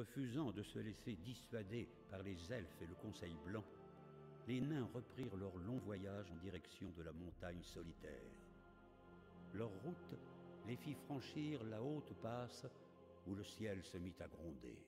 Refusant de se laisser dissuader par les elfes et le Conseil blanc, les nains reprirent leur long voyage en direction de la montagne solitaire. Leur route les fit franchir la haute passe où le ciel se mit à gronder.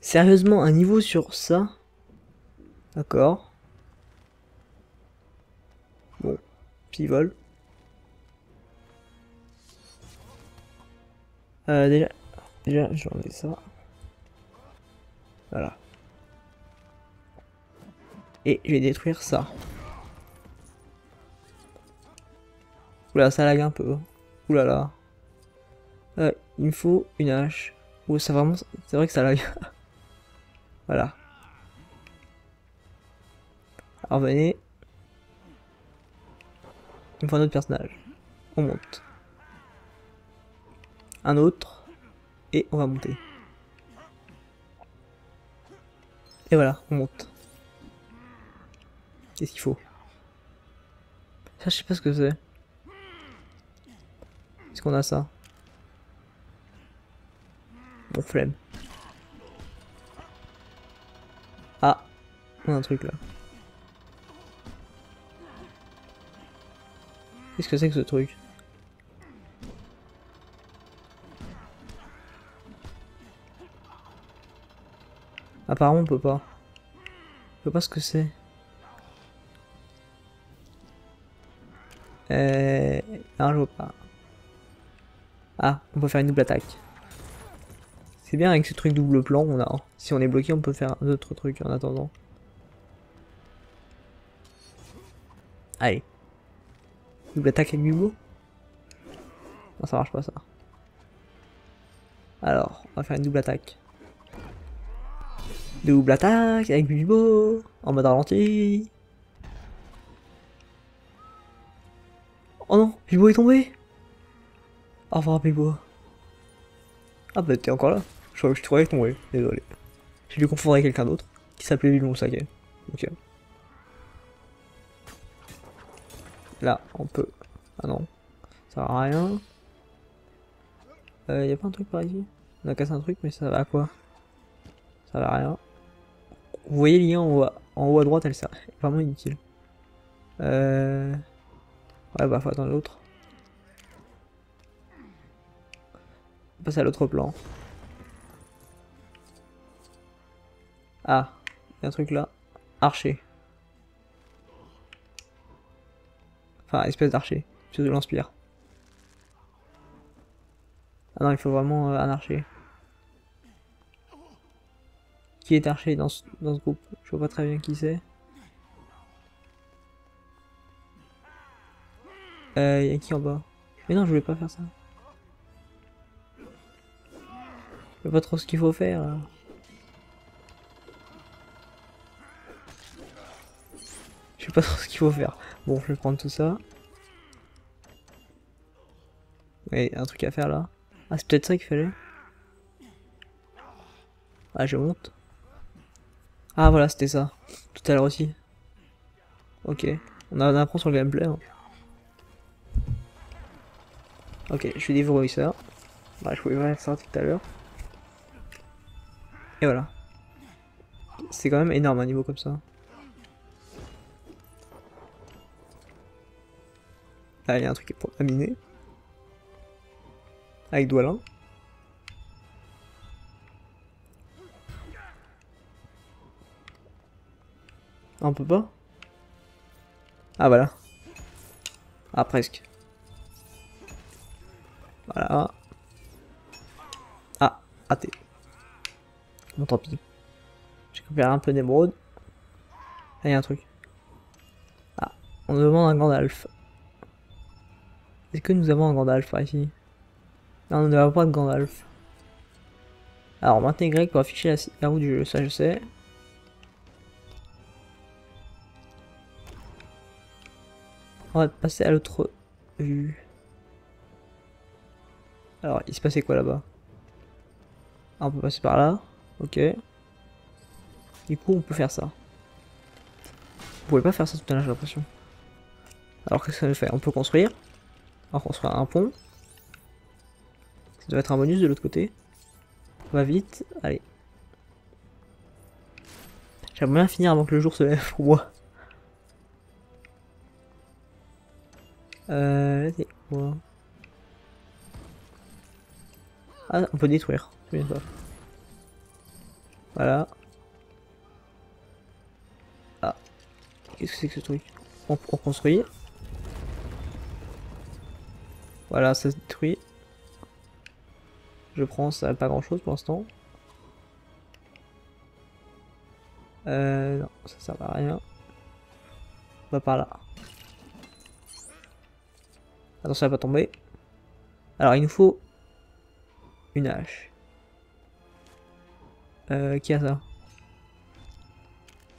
Sérieusement, un niveau sur ça D'accord. Bon, puis vol. Euh, déjà, déjà, je vais ça. Voilà. Et je vais détruire ça. Oula, ça lag un peu. Oula là. Euh, il me faut une hache. Oh, ça vraiment, c'est vrai que ça lag. voilà. Alors venez. Il me faut un autre personnage. On monte. Un autre. Et on va monter. Et voilà, on monte. Qu'est-ce qu'il faut Ça, je sais pas ce que c'est. Est-ce qu'on a ça? Bon, flemme. Ah, on a un truc là. Qu'est-ce que c'est que ce truc? Apparemment on peut pas. Je sais pas ce que c'est. Euh... Non je vois pas. Ah, on peut faire une double attaque. C'est bien avec ce truc double plan on a. Si on est bloqué on peut faire d'autres trucs en attendant. Allez. Double attaque avec Bilbo Non, ça marche pas ça. Alors, on va faire une double attaque. Double attaque avec Bilbo en mode ralenti. Oh non, Bilbo est tombé Au revoir Bilbo. Ah bah t'es encore là. Je croyais que je tombé, désolé. J'ai dû confondre avec quelqu'un d'autre qui s'appelait Bilbo Saké. Ok. Là, on peut. Ah non, ça va à rien. Euh, y a pas un truc par ici? On a cassé un truc, mais ça va à quoi? Ça va à rien. Vous voyez le lien en haut, à, en haut à droite, elle sert vraiment inutile. Euh... Ouais, bah faut attendre l'autre. On passe à l'autre plan. Ah, y a un truc là. Archer. Enfin, espèce d'archer. Sur de lance-pierre. Ah non, il faut vraiment euh, un archer. Qui est archer dans ce, dans ce groupe? Je vois pas très bien qui c'est. Euh, y a qui en bas? Mais non, je voulais pas faire ça. Je sais pas trop ce qu'il faut faire. Là. Sais pas trop ce qu'il faut faire. Bon, je vais prendre tout ça. Ouais, un truc à faire là. Ah, c'est peut-être ça qu'il fallait. Ah, je monte. Ah, voilà, c'était ça. Tout à l'heure aussi. Ok. On, a, on apprend sur le gameplay. hein. Ok, je vais déverrouiller ça. Bah, je pouvais faire ça tout à l'heure. Et voilà. C'est quand même énorme un niveau comme ça. Là, il y a un truc pour aminer. Avec Doualin. Ah, on peut pas? Ah voilà. Ah presque. Voilà. Ah, raté. Bon tant pis. J'ai récupéré un peu d'émeraude. Ah, il y a un truc. Ah, on demande un Gandalf. Est-ce que nous avons un Gandalf par ici? Non, on ne va pas de Gandalf. Alors, maintenez Y pour afficher la, la route du jeu, ça je sais. On va passer à l'autre vue. Alors, il se passait quoi là-bas? Ah, On peut passer par là. Ok. Du coup, on peut faire ça. Vous pouvez pas faire ça tout à l'heure, j'ai l'impression. Alors, qu'est-ce que ça nous fait On peut construire. On va un pont. Ça doit être un bonus de l'autre côté. On va vite. Allez. J'aimerais bien finir avant que le jour se lève pour moi. Euh, Ah, on peut détruire. Voilà. Ah. Qu'est-ce que c'est que ce truc? On construit. Voilà, ça se détruit. Je prends, ça pas grand chose pour l'instant. Euh, non, ça sert à rien. On va par là. Attention à pas tomber. Alors, il nous faut une hache. Euh, qui a ça?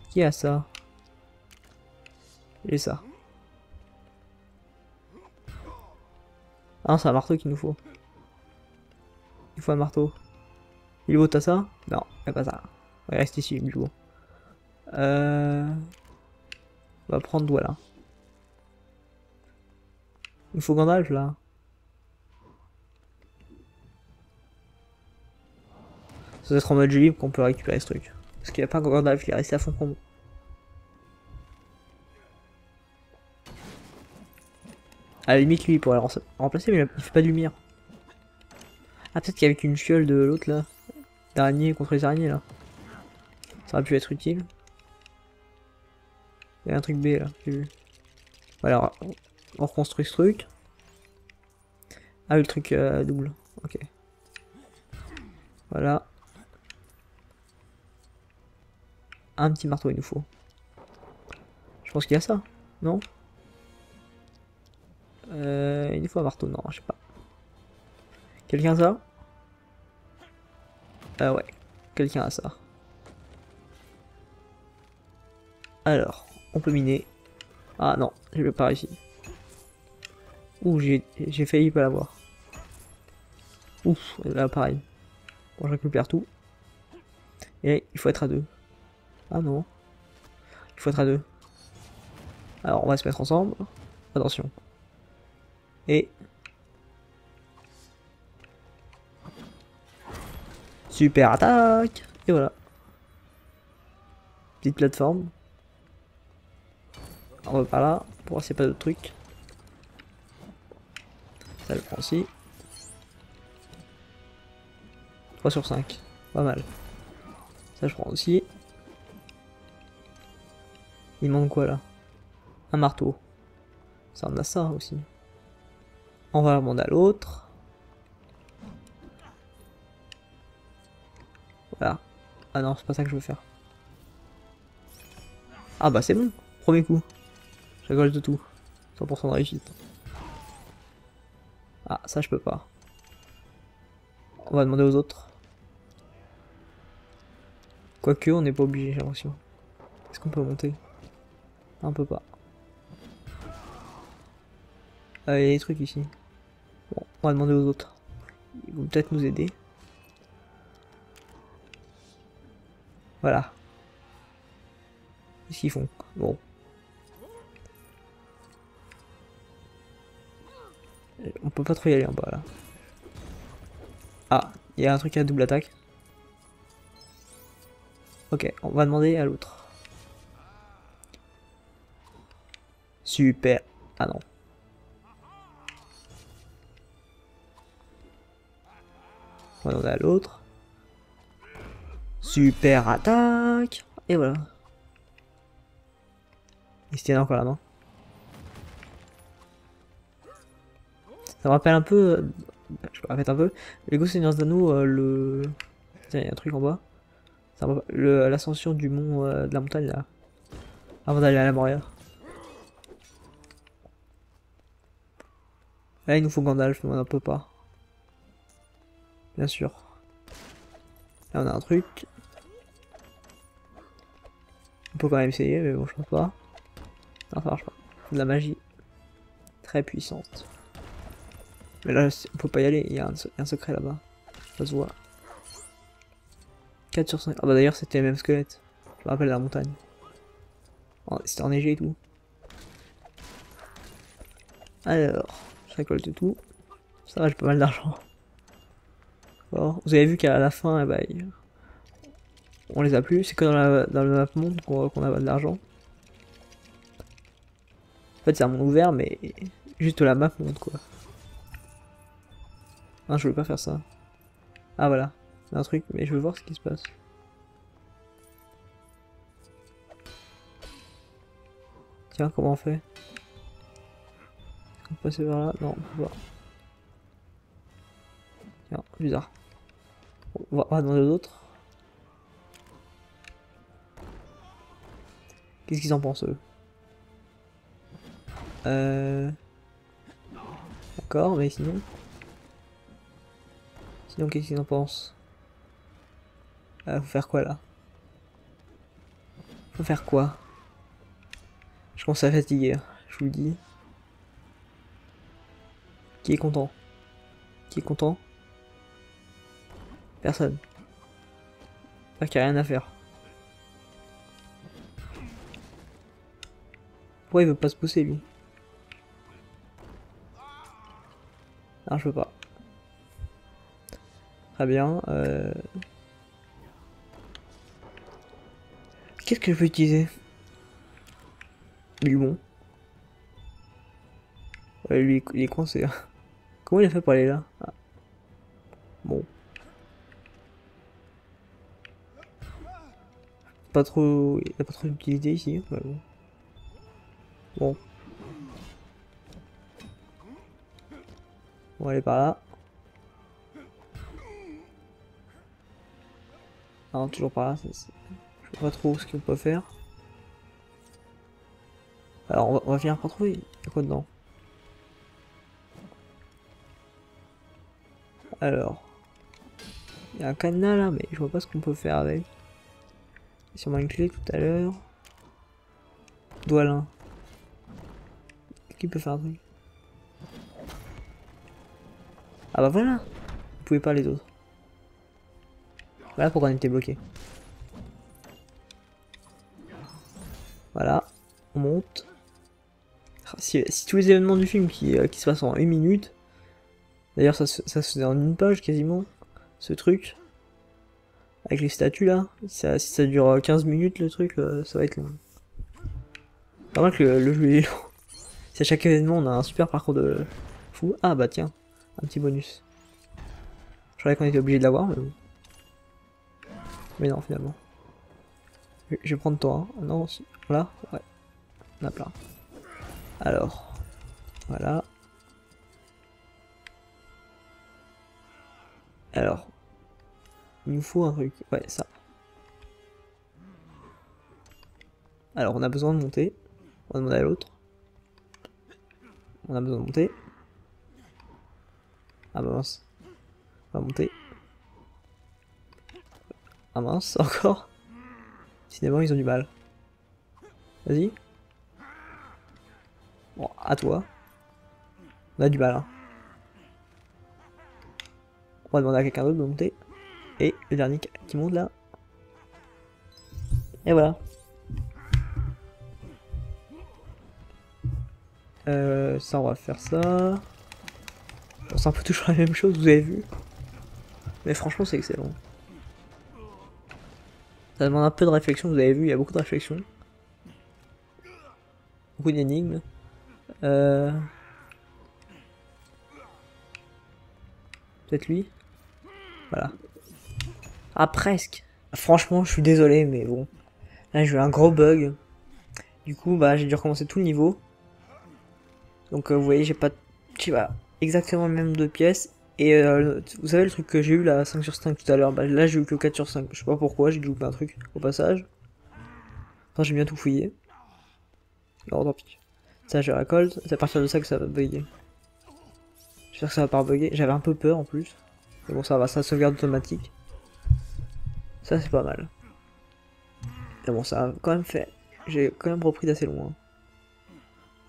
Qui a ça? J'ai ça. Ah, c'est un marteau qu'il nous faut. Il faut un marteau. Il vaut à ça? Non, il pas ça. Il reste ici, du coup. Euh... On va prendre d'où là Il faut Gandalf là. Ça doit être en mode libre qu'on peut récupérer ce truc. Parce qu'il n'y a pas Gandalf, il est resté à fond combo. À la limite, lui, il pourrait remplacer, mais il fait pas de lumière. Ah, peut-être qu'avec une fiole de l'autre, là, d'araignée contre les araignées, là, ça aurait pu être utile. Il y a un truc B, là. Voilà, on reconstruit ce truc. Ah le truc euh, double. Ok. Voilà. Un petit marteau, il nous faut. Je pense qu'il y a ça, non? Euh, il faut un marteau, non, je sais pas. Quelqu'un ça Ah ouais, quelqu'un a ça. Alors, on peut miner. Ah non, je vais pas réussi. Ouh, j'ai failli pas l'avoir. Ouf, là pareil. Bon, je récupère tout. Et il faut être à deux. Ah non. Il faut être à deux. Alors, on va se mettre ensemble. Attention. Et... Super attaque Et voilà. Petite plateforme. On va par là, pour voir s'il n'y a pas d'autres trucs. Ça le prend aussi. 3 sur 5. Pas mal. Ça je prends aussi. Il manque quoi là? Un marteau. Ça en a ça aussi. On va demander à l'autre. Voilà. Ah non, c'est pas ça que je veux faire. Ah bah c'est bon, premier coup. Je de tout. 100% de réussite. Ah, ça je peux pas. On va demander aux autres. Quoique, on n'est pas obligé, j'ai l'impression. Est-ce qu'on peut monter? On peut pas. Ah, il y a des trucs ici. On va demander aux autres. Ils vont peut-être nous aider. Voilà. Qu'est-ce qu'ils font? Bon. On peut pas trop y aller en bas là. Ah, il y a un truc à double attaque. Ok, on va demander à l'autre. Super. Ah non. On demander à l'autre. Super attaque. Et voilà. Il se tient encore la main. Ça me rappelle un peu... Euh, je me répète un peu. Lego Seigneurs d'Anneau, euh, le... Tiens, il y a un truc en bas. L'ascension du mont euh, de la montagne, là. Avant d'aller à la Moria. Là, il nous faut Gandalf, mais on n'en peut pas. Bien sûr. Là on a un truc. On peut quand même essayer, mais bon je pense pas. Non ça marche pas. De la magie. Très puissante. Mais là on peut pas y aller, il y a un, secret là-bas. Ça se voit. 4 sur 5. Ah bah d'ailleurs c'était le même squelette. Je me rappelle la montagne. C'était enneigé et tout. Alors, je récolte tout. Ça va, j'ai pas mal d'argent. Vous avez vu qu'à la fin, eh ben, on les a plus. C'est que dans, la, le map monde qu'on qu'on a de l'argent. En fait, c'est un monde ouvert, mais juste la map monde quoi. Ah, je voulais pas faire ça. Ah voilà, c'est un truc, mais je veux voir ce qui se passe. Tiens, comment on fait? On peut passer par là? Non, on peut pas. Tiens, bizarre. On va, demander aux autres. Qu'est-ce qu'ils en pensent eux? Euh... D'accord, mais sinon... Sinon, qu'est-ce qu'ils en pensent? Euh, Faut faire quoi là? Faut faire quoi? Je commence à fatiguer, hein, je vous le dis. Qui est content? Qui est content? Personne. Qu'il n'y a rien à faire. Pourquoi il veut pas se pousser lui Non, je peux pas. Très bien. Euh... Qu'est-ce que je peux utiliser? Lui, bon. Ouais, lui, il est coincé. hein. Comment il a fait pour aller là? Ah. Bon. Pas trop... Il a pas trop d'utilité ici. bon. On va aller par là. Non, toujours par là. c'est- c'est- Je sais pas trop ce qu'on peut faire. Alors, on va, on va finir par trouver. Il y a quoi dedans? Alors. Il y a un cadenas là, mais je vois pas ce qu'on peut faire avec. Sûrement une clé tout à l'heure. Doualin. Qui peut faire un truc? Ah bah voilà Vous pouvez pas les autres. Voilà pourquoi on était bloqué. Voilà, on monte. Ah, Si, tous les événements du film qui, euh, qui se passent en une minute, d'ailleurs ça, ça se faisait en une page quasiment, ce truc, avec les statues là, si ça dure euh, 15 minutes le truc, euh, ça va être long. Pas mal que le, jeu est long. Si à chaque événement on a un super parcours de fou. Ah bah tiens, un petit bonus. Je croyais qu'on était obligé de l'avoir, mais bon. Mais non, finalement. Je vais prendre toi. hein. Non, voilà. Ouais. On a plein. Alors. Voilà. Alors. Il nous faut un truc. Ouais, ça. Alors, on a besoin de monter. On va demander à l'autre. On a besoin de monter. Ah bah mince. On va monter. Ah mince, encore Cinéma, ils ont du mal. Vas-y. Bon, à toi. On a du mal, hein. On va demander à quelqu'un d'autre de monter. Et le dernier qui- monte là. Et voilà. Euh, ça, on va faire ça. C'est un peu toujours la même chose, vous avez vu. Mais franchement, c'est excellent. Ça demande un peu de réflexion, vous avez vu, il y a beaucoup de réflexion. Beaucoup d'énigmes. Euh... Peut-être lui Voilà. Ah, presque. Franchement, je suis désolé, mais bon. Là, j'ai eu un gros bug. Du coup, bah, j'ai dû recommencer tout le niveau. Donc, euh, vous voyez, j'ai pas... Sais pas, exactement le même deux pièces. Et euh, vous savez le truc que j'ai eu là, 5 sur 5 tout à l'heure, bah, là j'ai eu que 4 sur 5. Je sais pas pourquoi, j'ai dû louper un truc au passage. Enfin, j'ai bien tout fouillé. Non, tant pis. Ça, je récolte. C'est à partir de ça que ça va bugger. J'espère que ça va pas bugger. J'avais un peu peur en plus. Mais bon, ça va, ça sauvegarde automatique. Ça, c'est pas mal. Et bon, ça a quand même fait... J'ai quand même repris d'assez loin.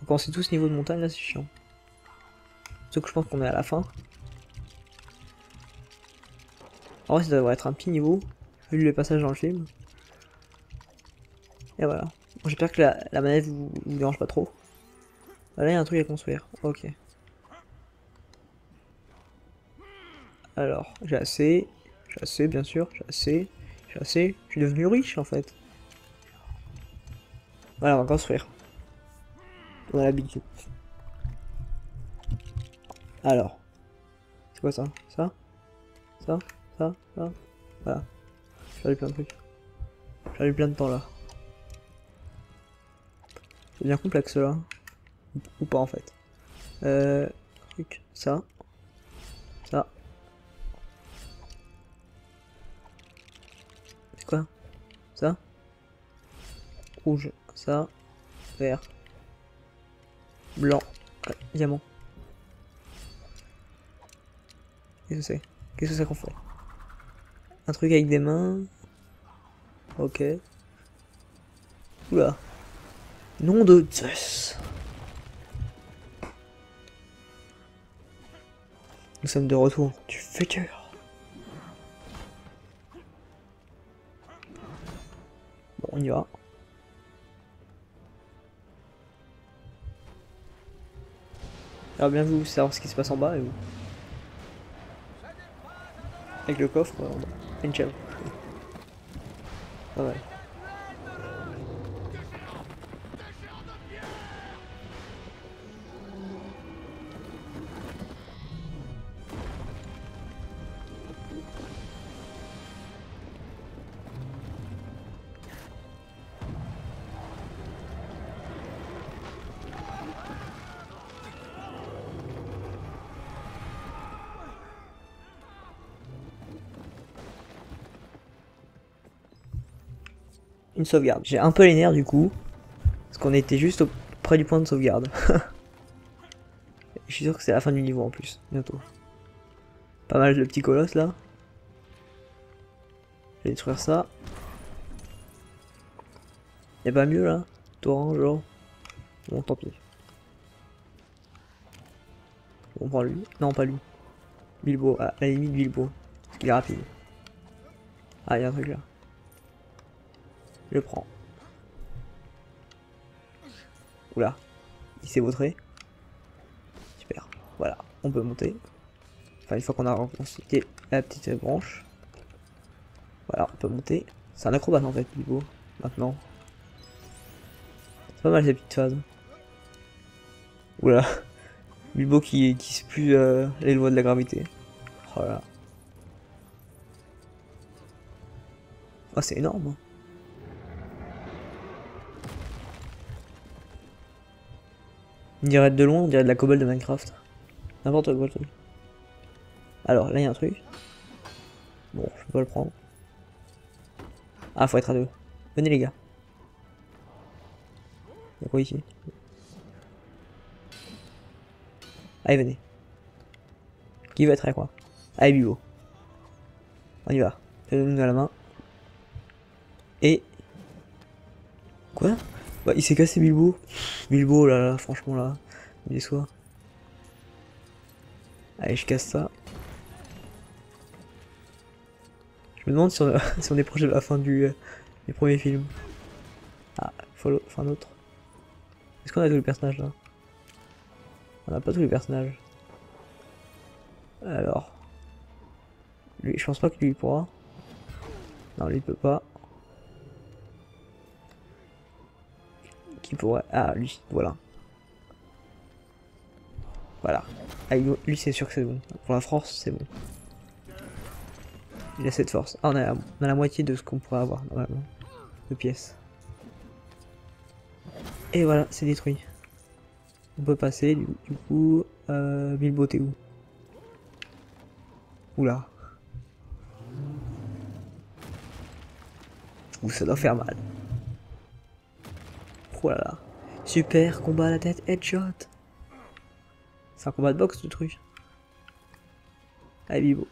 Quand c'est tout ce niveau de montagne, là, c'est chiant. Sauf que je pense qu'on est à la fin. En vrai, ça devrait être un petit niveau, vu les passages dans le film. Et voilà. J'espère que la, la manette vous, vous dérange pas trop. Là, il y a un truc à construire. Ok. Alors, j'ai assez. J'ai assez, bien sûr. J'ai assez. Assez. Je suis devenu riche, en fait. Voilà, on va construire. On a l'habitude. Alors. C'est quoi ça? Ça? Ça? Ça? Ça? Voilà. J'ai perdu plein de trucs. J'ai perdu plein de temps, là. C'est bien complexe, là. Ou pas, en fait. Euh... Ça. Rouge. Ça. Vert. Blanc. Ouais, diamant. Qu'est-ce que c'est? Qu'est-ce que c'est qu'on fait Un truc avec des mains. Ok. Oula. Nom de Zeus. Nous sommes de retour du futur. Bon, on y va. Alors bien vous savoir ce qui se passe en bas et vous. Avec le coffre, on a une chèvre. Pas mal. Sauvegarde. J'ai un peu les nerfs du coup. Parce qu'on était juste près du point de sauvegarde. Je suis sûr que c'est la fin du niveau en plus, bientôt. Pas mal le petit colosse là. Je vais détruire ça. Y'a pas mieux là Torrent genre. Bon tant pis. On prend lui. Non pas lui. Bilbo, à la limite Bilbo. Parce qu'il est rapide. Ah y'a un truc là. Je prends. Oula. Il s'est vautré. Super. Voilà. On peut monter. Enfin, une fois qu'on a reconstitué la petite branche. Voilà, on peut monter. C'est un acrobate en fait, Bilbo. Maintenant. C'est pas mal ces petites phases. Oula. Bilbo qui utilise plus euh, les lois de la gravité. Oh là. Oh, c'est énorme. On dirait de loin, on dirait de la cobble de Minecraft. N'importe quoi le truc. Alors, là il y a un truc. Bon, je peux pas le prendre. Ah, faut être à deux. Venez les gars. Y'a quoi ici? Allez, venez. Qui veut être avec moi? Allez, Bibo. On y va. Fais-nous à la main. Et... Il s'est cassé Bilbo. Bilbo, là, là, franchement, là. Il déçoit. Allez, je casse ça. Je me demande si on, si on est proche de la fin du, euh, premier film. Ah, follow, enfin un autre. Est-ce qu'on a tous les personnages là? On n'a pas tous les personnages. Alors. Lui, je pense pas que lui pourra. Non, lui il peut pas. Pourrait Ah, lui, voilà. Voilà. Ah, lui, c'est sûr que c'est bon. Pour la force, c'est bon. Il a cette force. Ah, on a, la moitié de ce qu'on pourrait avoir normalement. De pièces. Et voilà, c'est détruit. On peut passer, du, du coup... Euh, Bilbo, t'es où? Oula. Ouh, ça doit faire mal. Voilà. Super combat à la tête, headshot. C'est un combat de boxe, ce truc. Allez Bibo.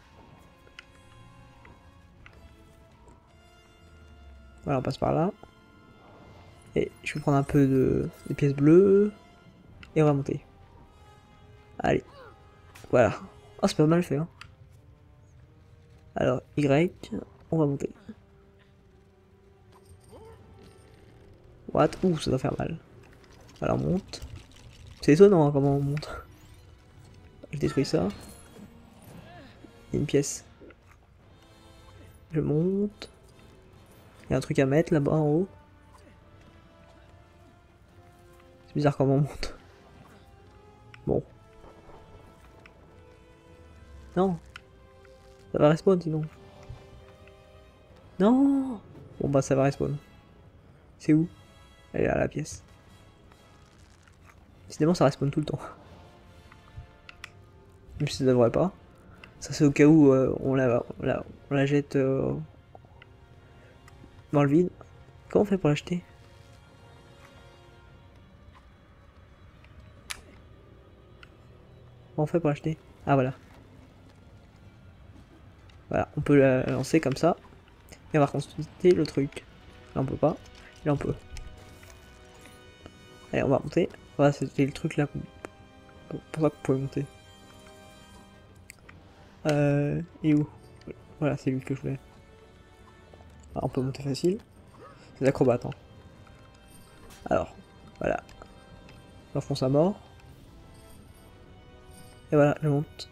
Voilà, on passe par là. Et je vais prendre un peu de, pièces bleues. Et on va monter. Allez. Voilà. Oh, c'est pas mal fait. Hein. Alors, Y, on va monter. What Ouh, ça doit faire mal. Alors, on monte. C'est étonnant hein, comment on monte. Je détruis ça. Il y a une pièce. Je monte. Il y a un truc à mettre là-bas en haut. C'est bizarre comment on monte. Bon. Non. Ça va respawn sinon. Non Bon bah ça va respawn. C'est où? Elle est à la pièce. Décidément ça respawn tout le temps. Même si ça devrait pas. Ça c'est au cas où euh, on, la, jette euh, dans le vide. Comment on fait pour l'acheter? Comment on fait pour l'acheter? Ah voilà. Voilà, on peut la lancer comme ça. Et on va reconstituer le truc. Là on peut pas. Là on peut. Allez, on va monter. Voilà, c'était le truc là. Pour ça qu'on monter. Euh, et où? Voilà, c'est lui que je voulais. Ah, on peut monter facile. C'est l'acrobate. Hein. Alors, voilà. J'enfonce à mort. Et voilà, je monte.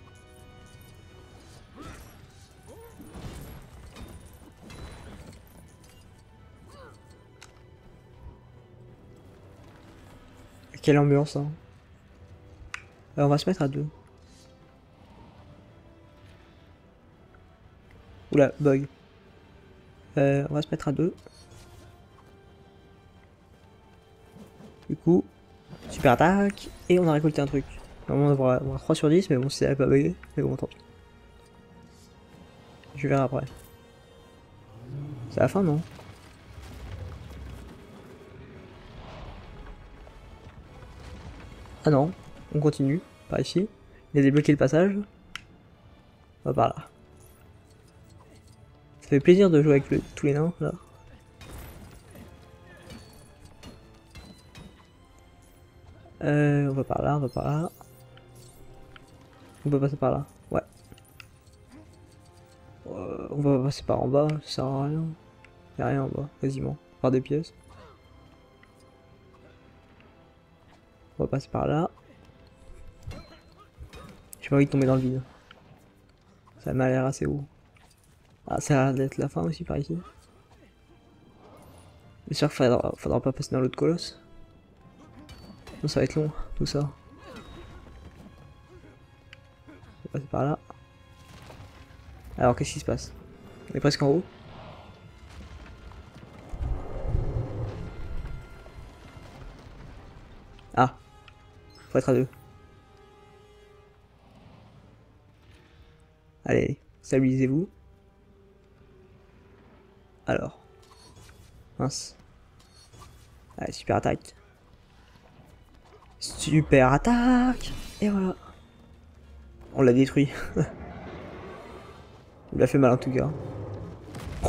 Quelle hein. Alors, on va se mettre à deux. Oula, bug. Euh, on va se mettre à deux. Du coup, super attaque, et on a récolté un truc. Normalement on va avoir 3 sur 10, mais bon, n'avait pas bugué, mais bon, tant pis. Je verrai après. C'est la fin, non? Ah non, on continue, par ici. Il a débloqué le passage. On va par là. Ça fait plaisir de jouer avec le, tous les nains, là. Euh, on va par là, on va par là. On peut passer par là, ouais. Euh, on va passer par en bas, ça sert à rien. Y'a rien en bas, quasiment. Par des pièces. On va passer par là. J'ai pas envie de tomber dans le vide. Ça m'a l'air assez haut. Ah, ça a l'air d'être la fin aussi par ici. J'espère qu'il faudra, faudra pas passer dans l'autre colosse. Non, ça va être long, tout ça. On va passer par là. Alors, qu'est-ce qui se passe? On est presque en haut. Faut être à deux. Allez, stabilisez-vous. Alors. Mince. Allez, super attaque. Super attaque Et voilà. On l'a détruit. il a fait mal en tout cas.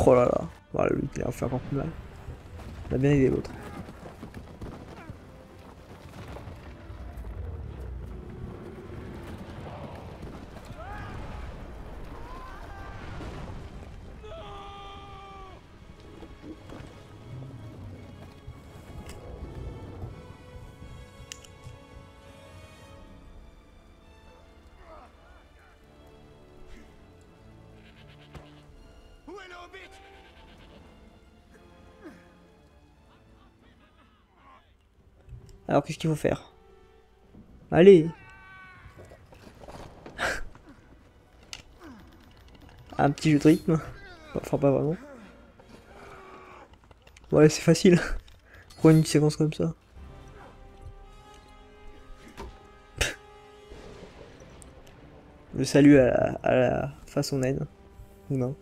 Oh là là. Voilà, lui, il a fait encore plus mal. On a bien aidé l'autre. Qu'est-ce qu'il faut faire? Allez Un petit jeu de rythme. Enfin pas vraiment. Ouais c'est facile. Pourquoi une séquence comme ça Le salut à la, façon naine. Ou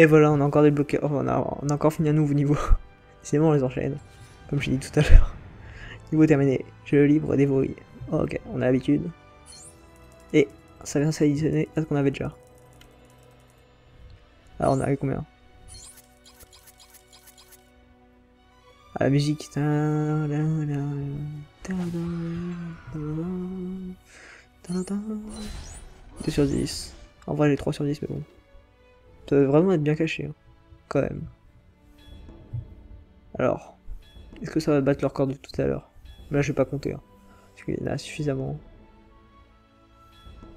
Et voilà, on a encore débloqué. Oh, on, a, encore fini un nouveau niveau. Sinon on les enchaîne. Comme j'ai dit tout à l'heure. Niveau terminé. Jeu libre déverrouillé. ok, on a l'habitude. Et ça vient s'additionner à ce qu'on avait déjà. Alors on a eu combien? À la musique. 2 sur 10. En vrai j'ai 3 sur 10 mais bon. Ça doit vraiment être bien caché. Hein. Quand même. Alors. Est-ce que ça va battre leur record de tout à l'heure? Là je vais pas compter. Hein, parce qu'il y en a suffisamment.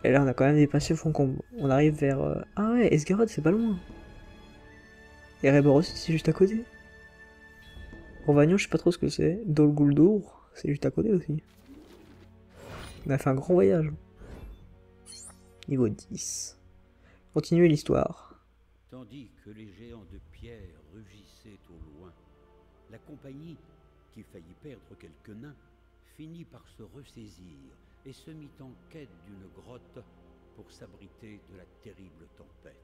Et là on a quand même dépassé Foncombe. On arrive vers... Euh, ah ouais, Esgarod c'est pas loin. Et Rebor aussi c'est juste à côté. Rovagnon je sais pas trop ce que c'est. Dol Guldur c'est juste à côté aussi. On a fait un grand voyage. Niveau 10. Continuez l'histoire. Tandis que les géants de pierre rugissaient au loin, la compagnie, qui faillit perdre quelques nains, finit par se ressaisir et se mit en quête d'une grotte pour s'abriter de la terrible tempête.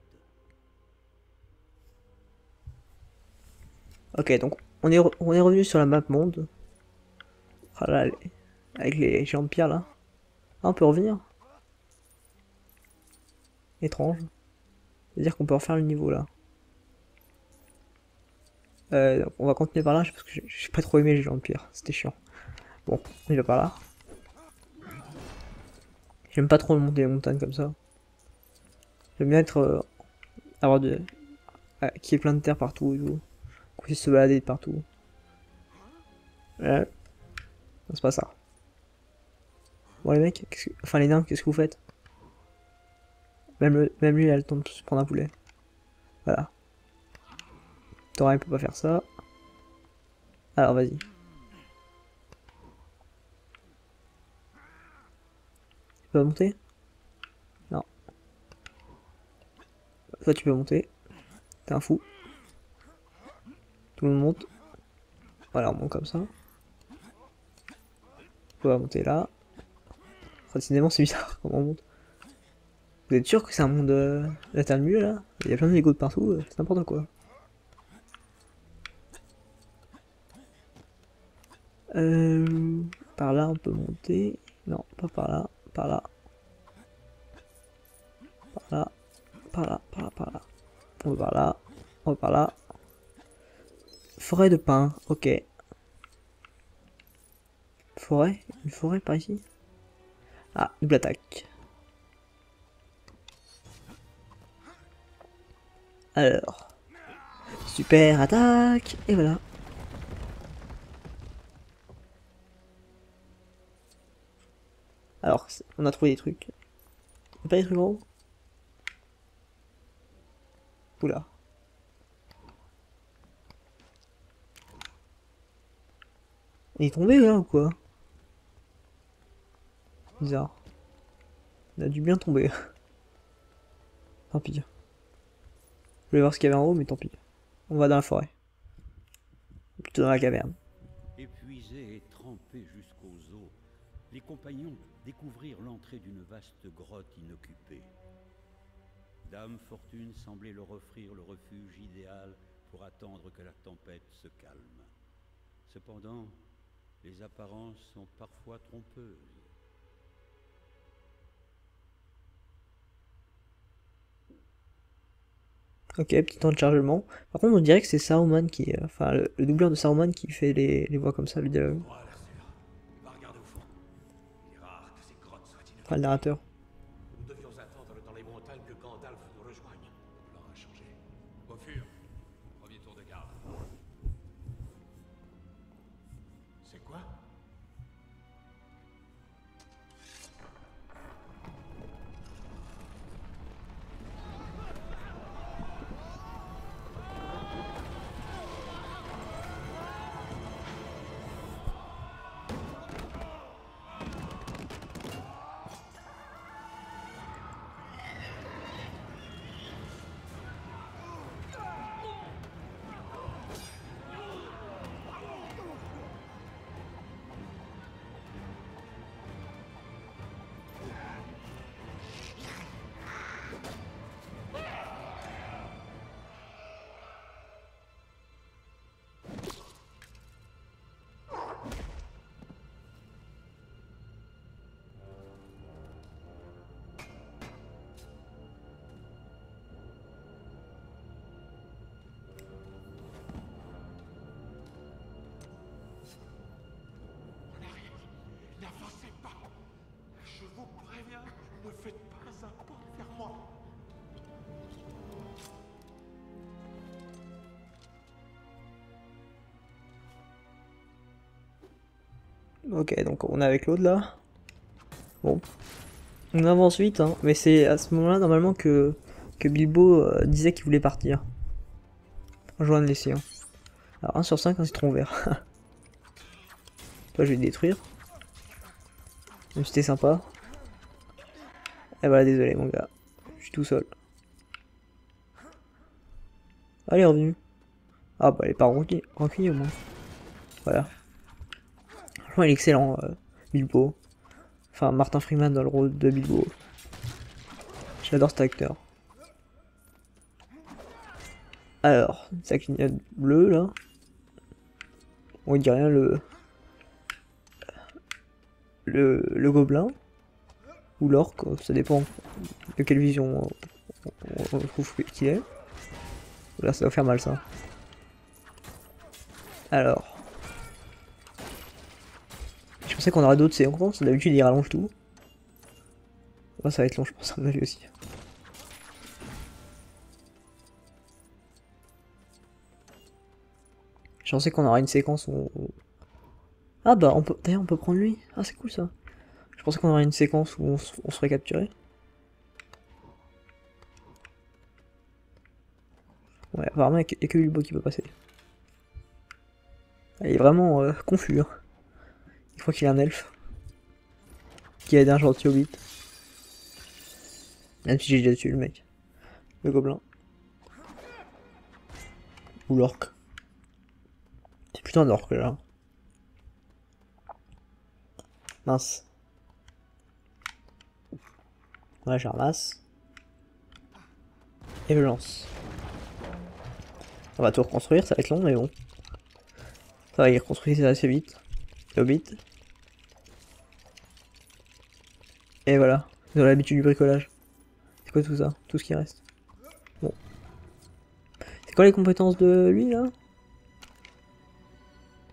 Ok, donc on est, on est revenu sur la map monde. Ah là, avec les géants de pierre là. Ah, on peut revenir Étrange. C'est-à-dire qu'on peut refaire le niveau là. Euh, on va continuer par là parce que j'ai pas trop aimé les gens de pierre, c'était chiant. Bon, on y va par là. J'aime pas trop monter les montagnes comme ça. J'aime bien être... Euh, avoir de... Euh, qui est plein de terre partout et tout. Qu'on puisse se balader partout. Ouais. C'est pas ça. Bon les mecs, enfin les nains, qu'est-ce que vous faites? Même, lui, il a le temps de prendre un poulet. Voilà. Thorin, il peut pas faire ça. Alors, vas-y. Tu peux monter? Non. Toi, tu peux monter. T'es un fou. Tout le monde monte. Voilà, on monte comme ça. On peut monter là. Décidément, c'est bizarre comment on monte. Vous êtes sûr que c'est un monde euh, la terre mieux là? Il y a plein de Lego de partout, euh, c'est n'importe quoi. Euh, par là on peut monter. Non, pas par là, par là. Par là, par là, par là, par là. On va par là, on va par là. Forêt de pin, ok. Forêt? Une forêt par ici? Ah, double attaque. Alors. Super attaque Et voilà. Alors, on a trouvé des trucs. pas des trucs gros Oula. Il est tombé là ou quoi? Bizarre. Il a dû bien tomber. Tant pis. Je voulais voir ce qu'il y avait en haut, mais tant pis. On va dans la forêt. Plutôt dans la caverne. Épuisés et trempés jusqu'aux os, les compagnons découvrirent l'entrée d'une vaste grotte inoccupée. Dame Fortune semblait leur offrir le refuge idéal pour attendre que la tempête se calme. Cependant, les apparences sont parfois trompeuses. Ok, petit temps de chargement. Par contre, on dirait que c'est Saruman qui. Euh, enfin, le, doubleur de Saruman qui fait les, les voix comme ça, le dialogue. Enfin, le narrateur. Ok, donc on est avec l'autre là. Bon. On avance vite, hein. Mais c'est à ce moment-là, normalement, que, que Bilbo euh, disait qu'il voulait partir. Rejoindre les siens. Alors, 1 sur 5, un citron vert. Toi, je vais le détruire. Même c'était sympa. Et voilà, désolé, mon gars. Je suis tout seul. Allez, revenu. Ah, bah, elle est pas rancunier, au moins. Voilà. Il est excellent, euh, Bilbo. Enfin, Martin Freeman dans le rôle de Bilbo. J'adore cet acteur. Alors, ça clignote bleu, là. On dit rien, le... Le, le gobelin. Ou l'orque, ça dépend de quelle vision on, on trouve qu'il est. Là, ça va faire mal, ça. Alors. Je pensais qu'on aurait d'autres séquences, d'habitude il rallonge tout. Là, ça va être long, je pense, à mon avis aussi. Je pensais qu'on aurait une séquence où... Ah bah, on peut... d'ailleurs on peut prendre lui. Ah c'est cool ça. Je pensais qu'on aurait une séquence où on, serait capturé. Ouais, apparemment il n'y a que Bilbo qui peut passer. Il est vraiment euh, confus. Hein. Il croit qu'il est un elfe. Qui aide un gentil hobbit. Même si j'ai déjà tué le mec. Le gobelin. Ou l'orque. C'est plutôt un orque là. Mince. Voilà, je ramasse. Et je lance. On va tout reconstruire, ça va être long, mais bon. Ça va y reconstruire assez vite. Hobbit. Et voilà. Ils ont l'habitude du bricolage. C'est quoi tout ça? Tout ce qui reste. Bon. C'est quoi les compétences de lui là?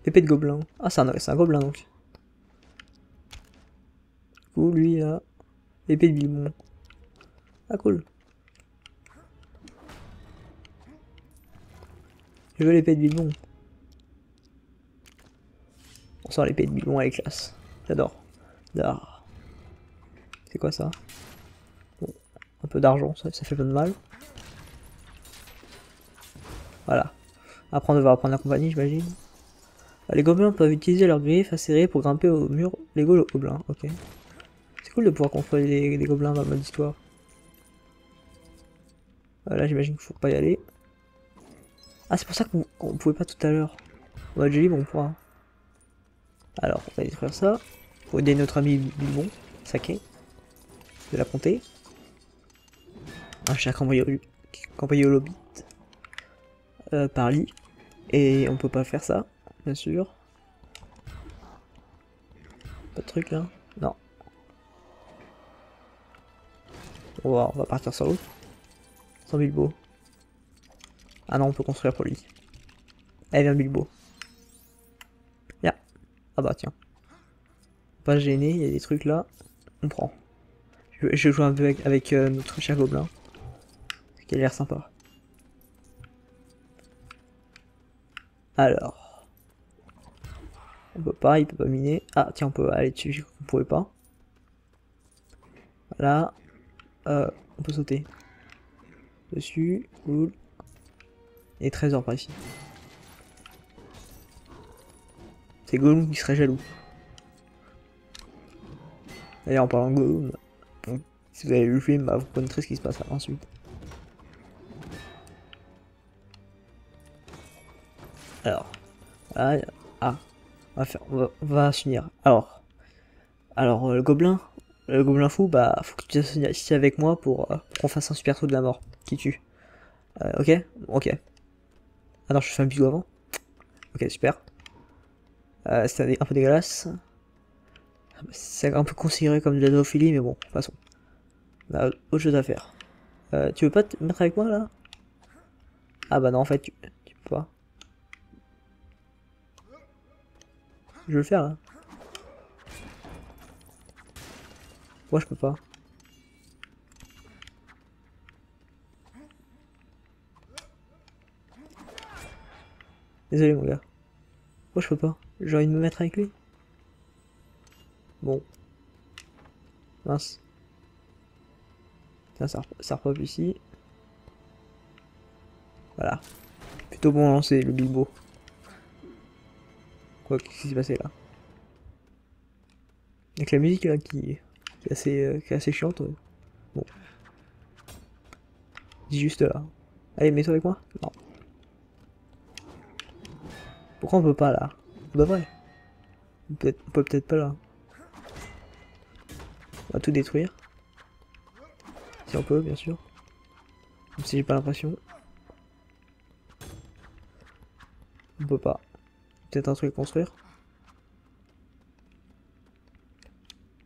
Épée de gobelin. Ah, c'est un, gobelin donc. Coup, lui là. Épée de Bilbon. Ah, cool. Je veux l'épée de Bilbon. On sort l'épée de Bilbon, elle est classe. J'adore. D'art. C'est quoi ça Un peu d'argent, ça, fait pas de mal. Voilà. Après on devra apprendre la compagnie, j'imagine. Ah, Les gobelins peuvent utiliser leurs griffes acérées pour grimper au mur les go- gobelins, ok. C'est cool de pouvoir contrôler les, gobelins dans le histoire. Ah, Là j'imagine qu'il faut pas y aller. Ah c'est pour ça qu'on pouvait pas tout à l'heure. On va libre, on pourra. Alors on va détruire ça. Pour aider notre ami Bilbon, saqué. De la comté. Un chat cambriolo cambriolobite. Euh, par lit. Et on peut pas faire ça, bien sûr. Pas de truc là Non. On va, on va partir sur l'autre. Sans Bilbo. Ah non, on peut construire pour lui. Allez, viens Bilbo. Viens. Ah bah tiens. Pas gêner, il y a des trucs là. On prend. Je, je joue un peu avec, euh, notre cher gobelin. Qui a l'air sympa. Alors. On peut pas, il peut pas miner. Ah tiens, on peut aller dessus, qu'on pouvait pas. Voilà. Euh, on peut sauter. Dessus, cool. Et trésor par ici. C'est Gollum qui serait jaloux. D'ailleurs, en parlant de Gollum, si vous avez vu le film, bah, vous connaîtrez ce qui se passe ensuite. Alors, ah, on va faire, on va, s'unir. Alors, alors euh, le gobelin, le gobelin fou, bah, faut que tu t'associes avec moi pour, euh, pour qu'on fasse un super saut de la mort qui tue. Euh, ok, ok. Ah non, je fais un bisou avant. Ok, super. Euh, C'était un peu dégueulasse. C'est un peu considéré comme de la zoophilie, mais bon, de toute façon. On a autre chose à faire. Euh, tu veux pas te mettre avec moi là? Ah bah non, en fait, tu, peux pas. Je vais le faire là. Moi, je peux pas. Désolé mon gars. Moi je peux pas. J'ai envie de me mettre avec lui. Bon. Mince. Tiens, ça, rep- ça repop ici. Voilà. Plutôt bon lancé, le Bilbo. Quoi, qu'est-ce qui s'est passé là? Avec la musique là qui, qui est, assez, euh, qui est assez chiante. euh. Bon. Dis juste là. Allez, mets-toi avec moi Non. Pourquoi on peut pas là? On peut on peut peut-être pas là. On va tout détruire. Si on peut, bien sûr. Même si j'ai pas l'impression. On peut pas. Peut-être un truc construire.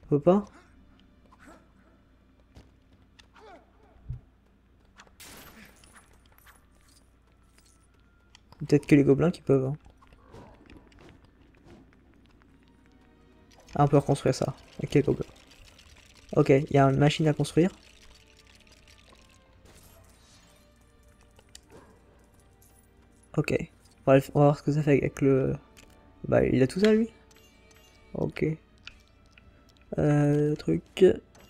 On peut pas Peut-être que les gobelins qui peuvent. hein. Ah, on peut reconstruire ça. Ok, gobelins. Ok, il y a une machine à construire. Ok. On va, voir ce que ça fait avec le... Bah, il a tout ça, lui Ok. Euh, truc...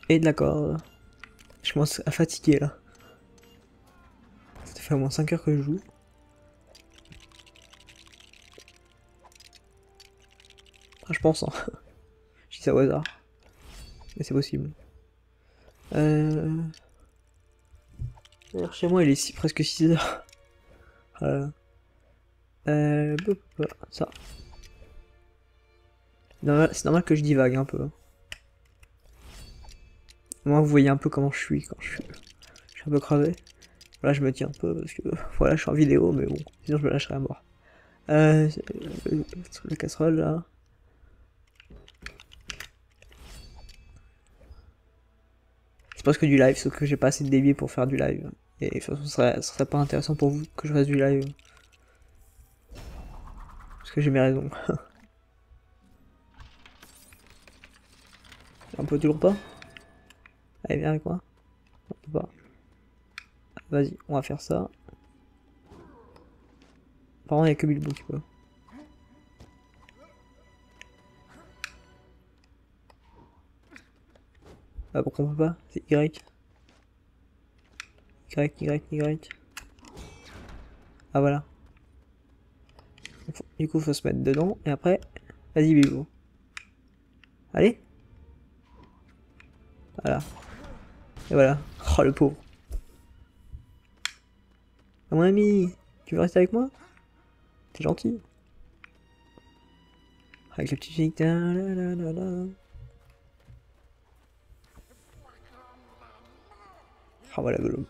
Et de la corde. Je commence à fatiguer, là. Ça fait au moins 5 heures que je joue. Ah, je pense, hein. je dis ça au hasard. Mais c'est possible. Euh... D'ailleurs, chez moi, il est presque 6 heures. Voilà. Euh... Ça. C'est normal que je divague un peu. Moi, vous voyez un peu comment je suis quand je suis, je suis un peu crevé. Là, je me tiens un peu parce que voilà, je suis en vidéo, mais bon, sinon je me lâcherai à mort. Euh, euh, la casserole là. C'est presque du live, sauf que j'ai pas assez de débit pour faire du live. Et de toute façon, ce serait, ce serait pas intéressant pour vous que je fasse du live. Que j'ai mes raisons. On peut toujours pas Allez, viens avec moi. Pas. Vas-y, on va faire ça. Par contre, il n'y a que Bilbo qui peut. Ah, pourquoi on peut pas? C'est Y. Y, Y, Y. Ah, voilà. Du coup, faut se mettre dedans. Et après, vas-y, Bilbo. Allez. Voilà. Et voilà. Oh, le pauvre. Ah, mon ami, tu veux rester avec moi? T'es gentil. Avec la petite musique. la. Ah voilà, Gollum.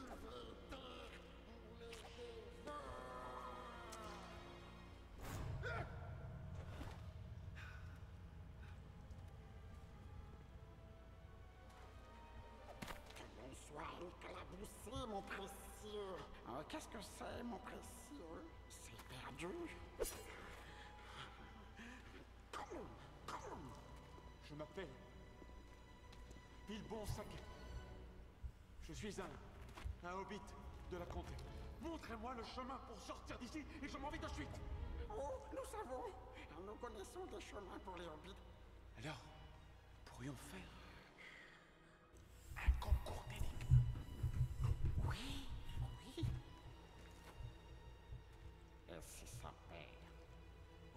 Je suis un, un hobbit de la comté. Montrez-moi le chemin pour sortir d'ici et je m'en vais de suite. Oh, nous savons. Nous connaissons des chemins pour les hobbits. Alors, pourrions faire un concours d'énigmes. Oui, oui.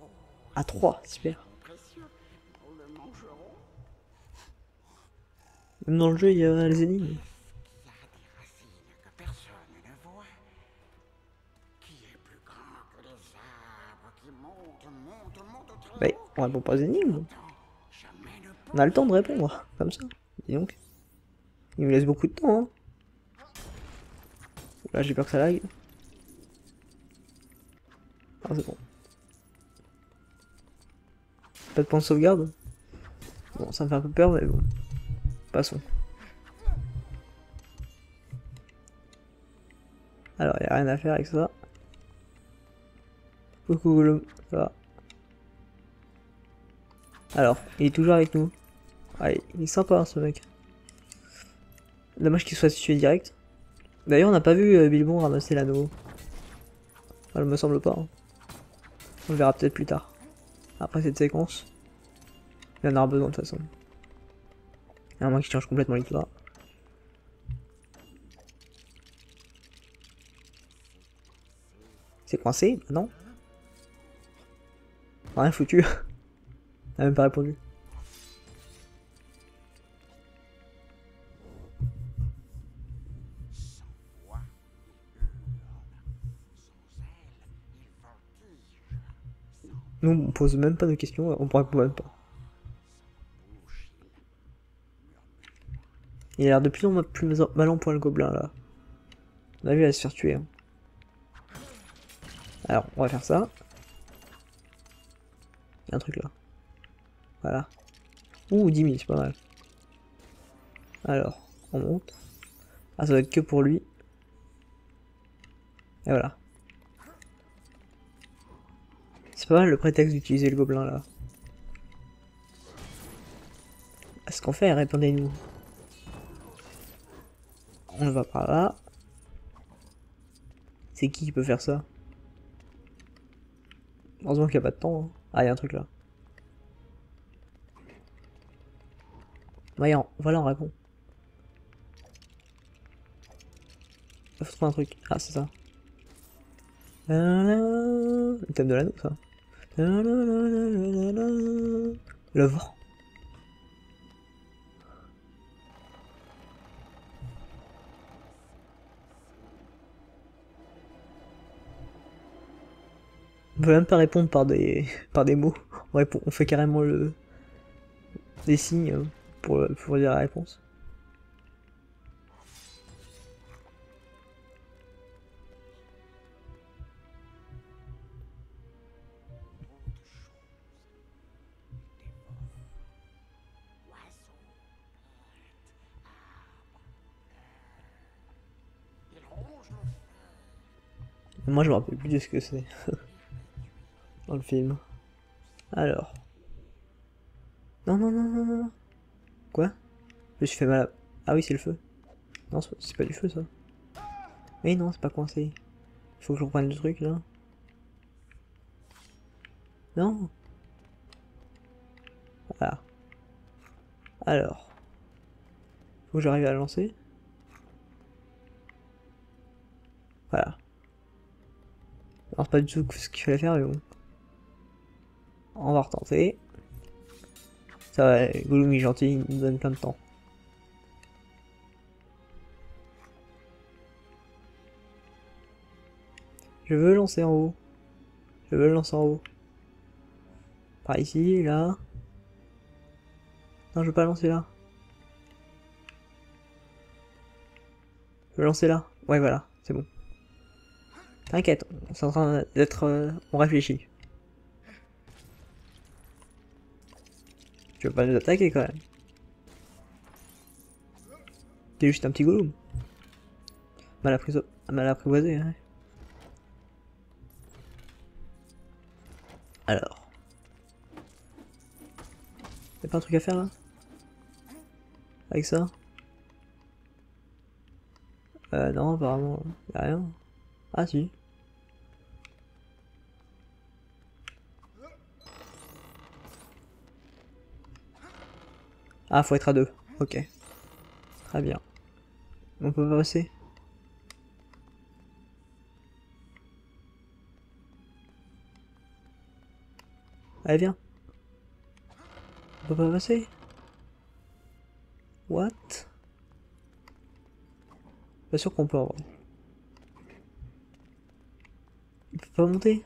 Oh, À 3, super. Même dans le jeu, il y a les énigmes. Haut on répond pas aux énigmes. On a le temps de répondre, comme ça. Dis donc. Il me laisse beaucoup de temps, hein. Là, j'ai peur que ça lag. Ah, c'est bon. Pas de point de sauvegarde Bon, ça me fait un peu peur, mais bon. Passons. Alors, il a rien à faire avec ça. Coucou ça va Alors, il est toujours avec nous. Il est sympa hein, ce mec. Dommage qu'il soit situé direct. D'ailleurs, on n'a pas vu euh, Bilbon ramasser l'anneau. Il me semble pas. hein. On le verra peut-être plus tard. Après cette séquence. Il en aura besoin de toute façon. À moins qu'il change complètement l'histoire. C'est coincé Ah Non Rien foutu. Elle même pas répondu. Nous, on pose même pas de questions, on répond même pas. Il a l'air de plus en plus mal en point le gobelin là. On a vu, elle va se faire tuer. hein. Alors, on va faire ça. Il y a un truc là. Voilà. Ouh, 10 000, c'est pas mal. Alors, on monte. Ah, ça doit être que pour lui. Et voilà. C'est pas mal le prétexte d'utiliser le gobelin là. Ce qu'on fait, répondez-nous. On va par là. C'est qui qui peut faire ça? Heureusement qu'il n'y a pas de temps. hein. Ah, il y a un truc là. Voyons, voilà, on répond. Il faut trouver un truc. Ah, c'est ça. Le thème de l'anneau, ça. Le vent. Peut même pas répondre par des, par des mots. On, on fait carrément le, des signes pour, pour dire la réponse. Moi je me rappelle plus de ce que c'est dans le film. Alors. Non, non, non, non, non. Quoi? Je suis fait mal à... Ah oui, c'est le feu. Non, c'est pas du feu ça. Mais non, c'est pas coincé. Faut que je reprenne le truc là. Non? Voilà. Alors. Faut que j'arrive à lancer. Voilà. Alors, pas du tout ce qu'il fallait faire, mais bon. On va retenter. Ça va, est gentil, il nous donne plein de temps. Je veux lancer en haut. Je veux lancer en haut. Par ici, là. Non, je veux pas lancer là. Je veux lancer là. Ouais, voilà, c'est bon. T'inquiète, on est en train d'être... euh, on réfléchit. Tu veux pas nous attaquer quand même T'es juste un petit gollum. Mal, appriso- mal apprivoisé, hein. Alors. Y'a pas un truc à faire là? Avec ça? Euh non apparemment y'a rien. Ah si. Ah faut être à deux. Ok. Très bien. On peut pas passer? Allez viens. On peut pas passer? What? Pas sûr qu'on peut en vrai. Il peut pas monter?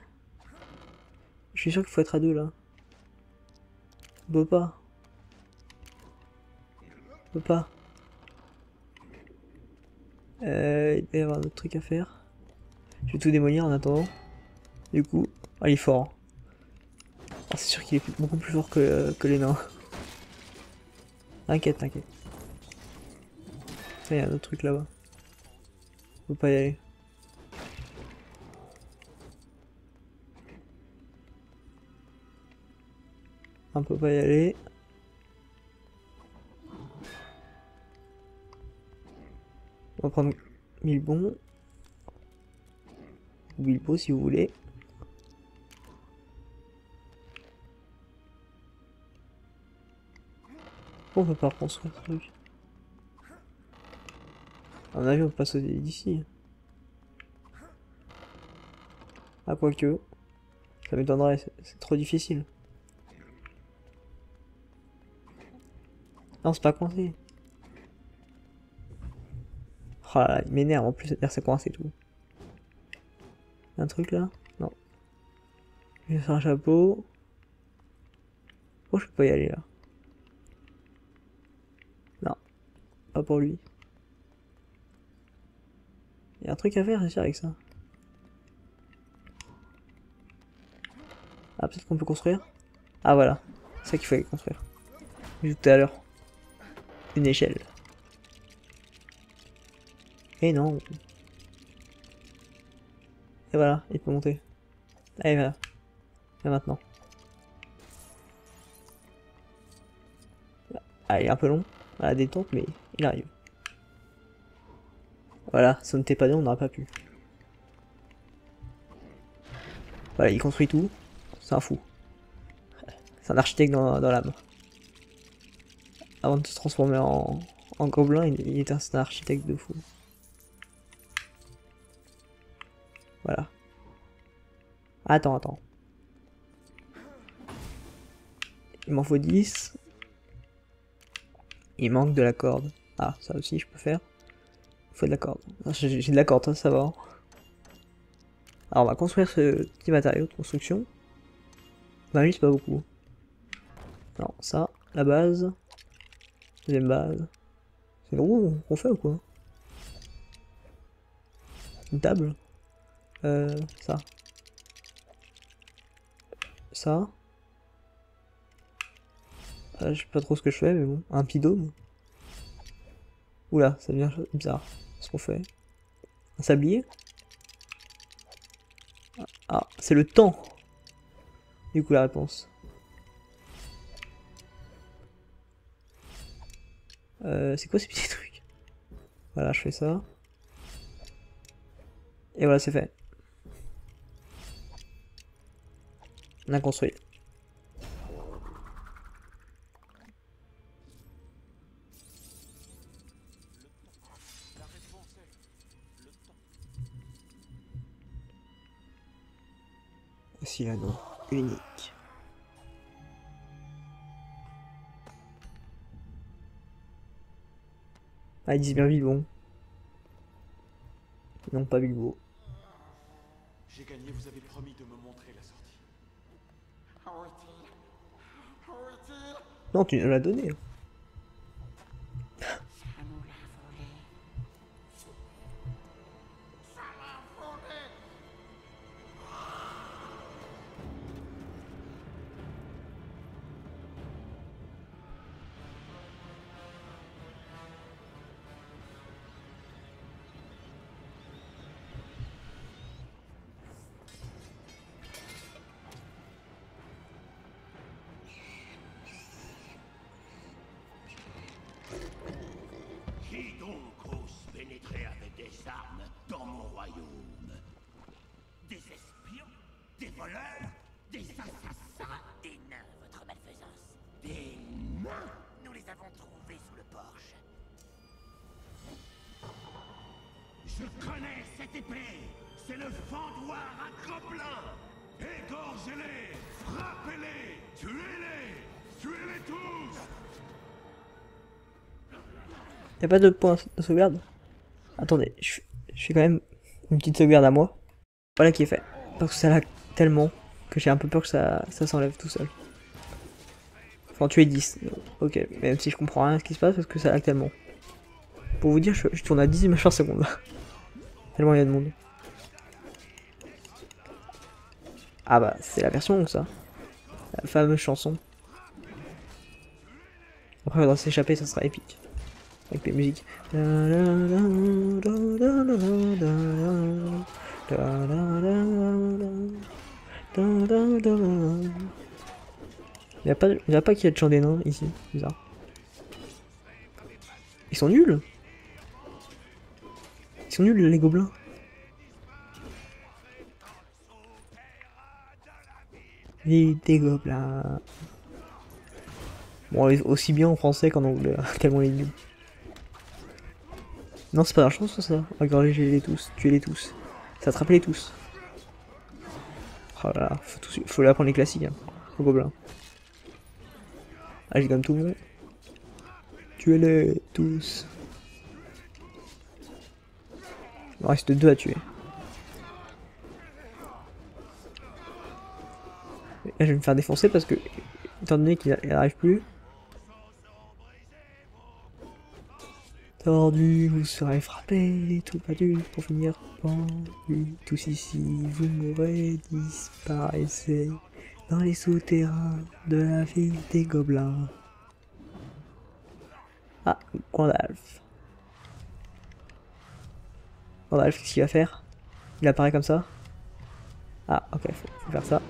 Je suis sûr qu'il faut être à deux là. On pas. On peut pas. Euh, il doit y avoir d'autres trucs à faire. Je vais tout démolir en attendant. Du coup, ah, il est fort. Ah, c'est sûr qu'il est beaucoup plus fort que, que les nains. T'inquiète, t'inquiète. Il y a un autre truc là-bas. Faut pas y aller. On peut pas y aller. On va prendre Milbon. Ou Bilbo si vous voulez. On peut pas reconstruire ce truc? À mon avis, on peut pas sauter d'ici. Ah, quoique. Ça m'étonnerait, c'est trop difficile. Non, c'est pas coincé. Oh là il m'énerve en plus, c'est coincé et tout. Un truc là? Non. Je vais faire un chapeau. Oh, je peux pas y aller là. Non. Pas pour lui. Il y a un truc à faire, c'est sûr, avec ça. Ah, peut-être qu'on peut construire? Ah, voilà. C'est ça qu'il fallait construire. Tout à l'heure. Une échelle. Et non. Et voilà, il peut monter. Allez, voilà. Et maintenant. Ah, il est un peu long à la détente, mais il arrive. Voilà, ça n'était pas dit, on n'aurait pas pu. Voilà, il construit tout. C'est un fou. C'est un architecte dans, dans l'âme. Avant de se transformer en, en gobelin, il, il c'est un architecte de fou. Attends, attends. Il m'en faut 10. Il manque de la corde. Ah, ça aussi je peux faire. Il faut de la corde. J'ai de la corde, ça, ça va. Alors on va construire ce petit matériau de construction. Bah lui c'est pas beaucoup. Non, ça, la base. Deuxième base. C'est gros qu'on fait ou quoi? Une table? Euh, ça. Ça. Euh, je sais pas trop ce que je fais, mais bon. Un pidôme. Oula, ça devient bizarre. Ce qu'on fait. Un sablier? Ah, c'est le temps Du coup, la réponse. Euh, c'est quoi ces petits trucs Voilà, je fais ça. Et voilà, c'est fait. On a construit. Voici l'anneau unique. Ah, ils disent bien Bilbon. Non, pas Bilbo. J'ai gagné, vous avez promis de me montrer la sortie. Où est-il Où est-il Non, tu nous l'as donné. Pas de point de sauvegarde Attendez, je, je fais quand même une petite sauvegarde à moi. Voilà qui est fait. Parce que ça lag tellement que j'ai un peu peur que ça, ça s'enlève tout seul. Enfin, tu es 10. Ok, même si je comprends rien à ce qui se passe parce que ça lag tellement. Pour vous dire, je, je tourne à 10 images par seconde. tellement il y a de monde. Ah bah, c'est la version longue ça. La fameuse chanson. Après, il faudra s'échapper, ça sera épique avec les musiques. Il n'y a pas, pas qu'il y a de chant des nains ici, bizarre. Ils sont nuls. Ils sont nuls les gobelins. Vite des gobelins. Bon, aussi bien en français qu'en anglais, hein, tellement il est nul. Non, c'est pas la chance ça. Regardez, j'ai les tous, tuer les tous. Ça attrape les tous. Oh là là, faut, tout, faut prendre les classiques, hein. Au gobelin. Ah, j'ai comme tout le monde. Tuez-les tous. Il me reste deux à tuer. Je vais me faire défoncer parce que, étant donné qu'il n'arrive plus. Tordu, vous serez frappé, tout du pour finir pendu. Tous ici, vous mourrez, disparaissez dans les souterrains de la ville des gobelins. Ah, Gandalf. Gandalf, qu'est-ce qu'il va faire? Il apparaît comme ça? Ah, ok, faut faire ça.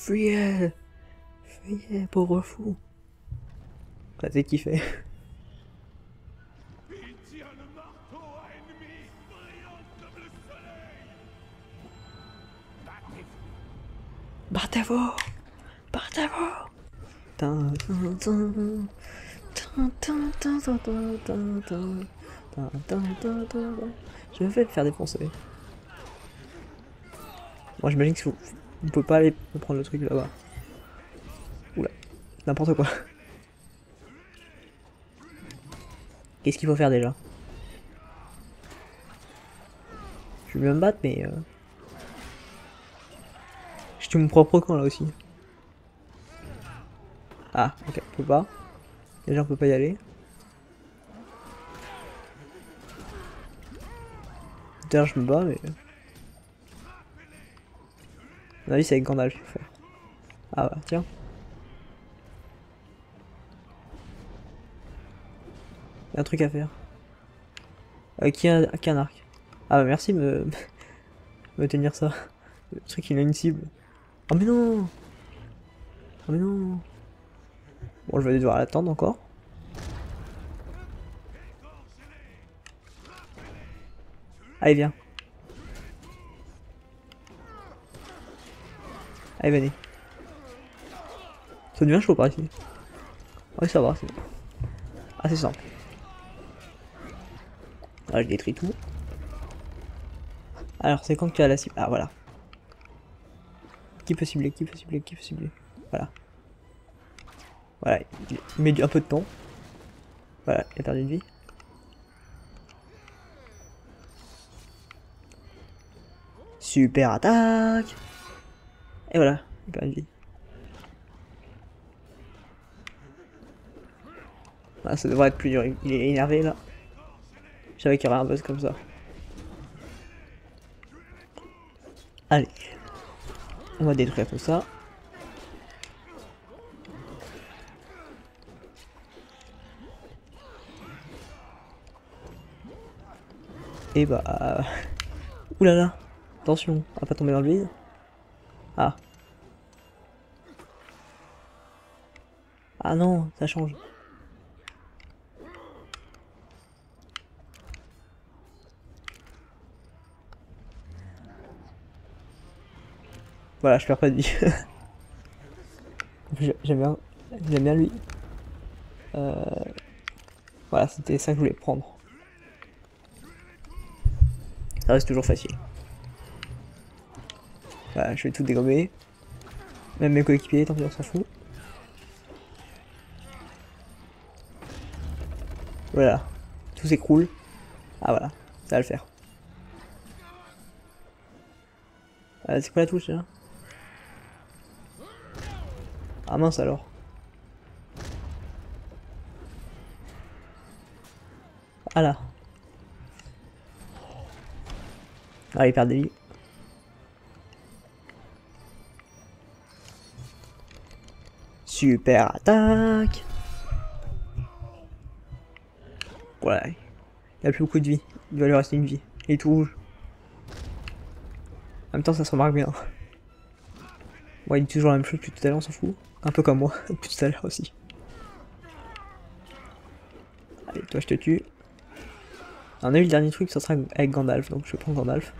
Fuyez Fuyez, pauvre fou Là, c'est kiffé. Il tient le marteau à ennemi, brillant comme le soleil Battez-vous. Je vais me faire défoncer. Moi j'imagine que vous ne pouvez pas aller prendre le truc là-bas. Oula, n'importe quoi. Qu'est-ce qu'il faut faire déjà? Je vais me battre mais... Euh... Je tue mon propre camp là aussi. Ah, ok, on peut pas. Déjà on peut pas y aller. D'ailleurs je me bats mais... Mon c'est avec Gandalf qu'il faut faire. Ah bah tiens. Y a un truc à faire. Euh, qui, a, un arc? Ah bah merci me, me tenir ça. Le truc il a une cible. Oh mais non Oh mais non Bon je vais devoir l'attendre encore. Allez viens. Allez venez. Ça devient chaud par ici. Ouais ça va, c'est assez simple. Là je détruis tout. Alors c'est quand tu as la cible? Ah voilà. Qui peut cibler? Qui peut cibler? Qui peut cibler? Voilà. Voilà, il met un peu de temps. Voilà, il a perdu une vie. Super attaque Et voilà, il perd une vie. Ah, ça devrait être plus dur, il est énervé là. Je savais qu'il y aurait un buzz comme ça. Allez. On va détruire tout ça. Et bah... Oulala Attention, à pas tomber dans le vide. Ah. Ah non, ça change. Voilà, je perds pas de vie. J'aime bien, j'aime bien lui. Euh... Voilà, c'était ça que je voulais prendre. Ça reste toujours facile. Voilà, je vais tout dégommer. Même mes coéquipiers, tant pis, on s'en fout. Voilà, tout s'écroule. Ah voilà, ça va le faire. Euh, c'est quoi la touche là Ah mince alors. Ah là. Ah, il perd des vies. Super attaque Voilà. Il a plus beaucoup de vie. Il doit lui rester une vie. Il est tout rouge. En même temps, ça se remarque bien. Bon, il dit toujours la même chose depuis tout à l'heure, on s'en fout. Un peu comme moi, depuis tout à l'heure aussi. Allez, toi, je te tue. On a eu le dernier truc, ça sera avec Gandalf, donc je prends Gandalf.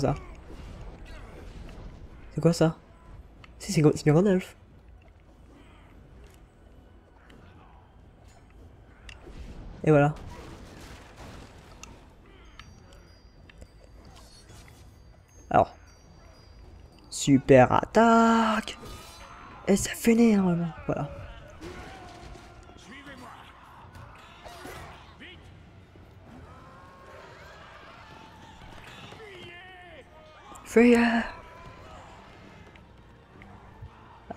Quoi ça C'est quoi ça Si, c'est bien Gandalf. Et voilà. Alors. Super attaque Et ça fait normalement. Voilà.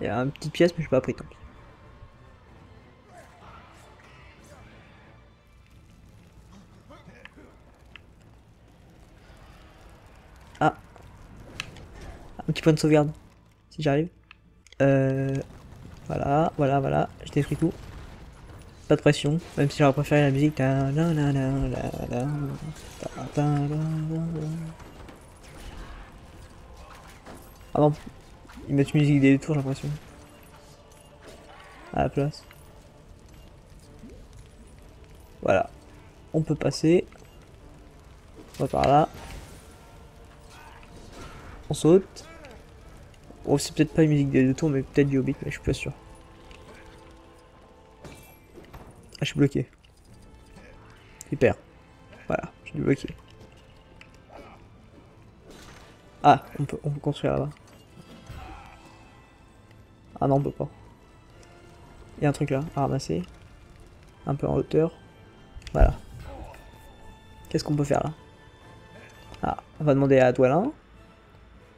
Il y a une petite pièce, mais je pas pris tant pis. Ah. Un petit point de sauvegarde. Si j'arrive. Euh. Voilà, voilà, voilà. Je détruis tout. Pas de pression. Même si j'aurais préféré la musique. Ta- la- la- la- la- la- ta- ta- la- la- Ah. Ils mettent une musique des tours, j'ai l'impression. À la place. Voilà. On peut passer. On va par là. On saute. Oh, c'est peut-être pas une musique des deux tours, mais peut-être du Hobbit, mais je suis pas sûr. Ah, je suis bloqué. Super. Voilà, je suis bloqué. Ah, on peut, on peut construire là-bas. Ah non, on peut pas. Il y a un truc là à ramasser. Un peu en hauteur. Voilà. Qu'est-ce qu'on peut faire là? Ah, on va demander à Dwalin.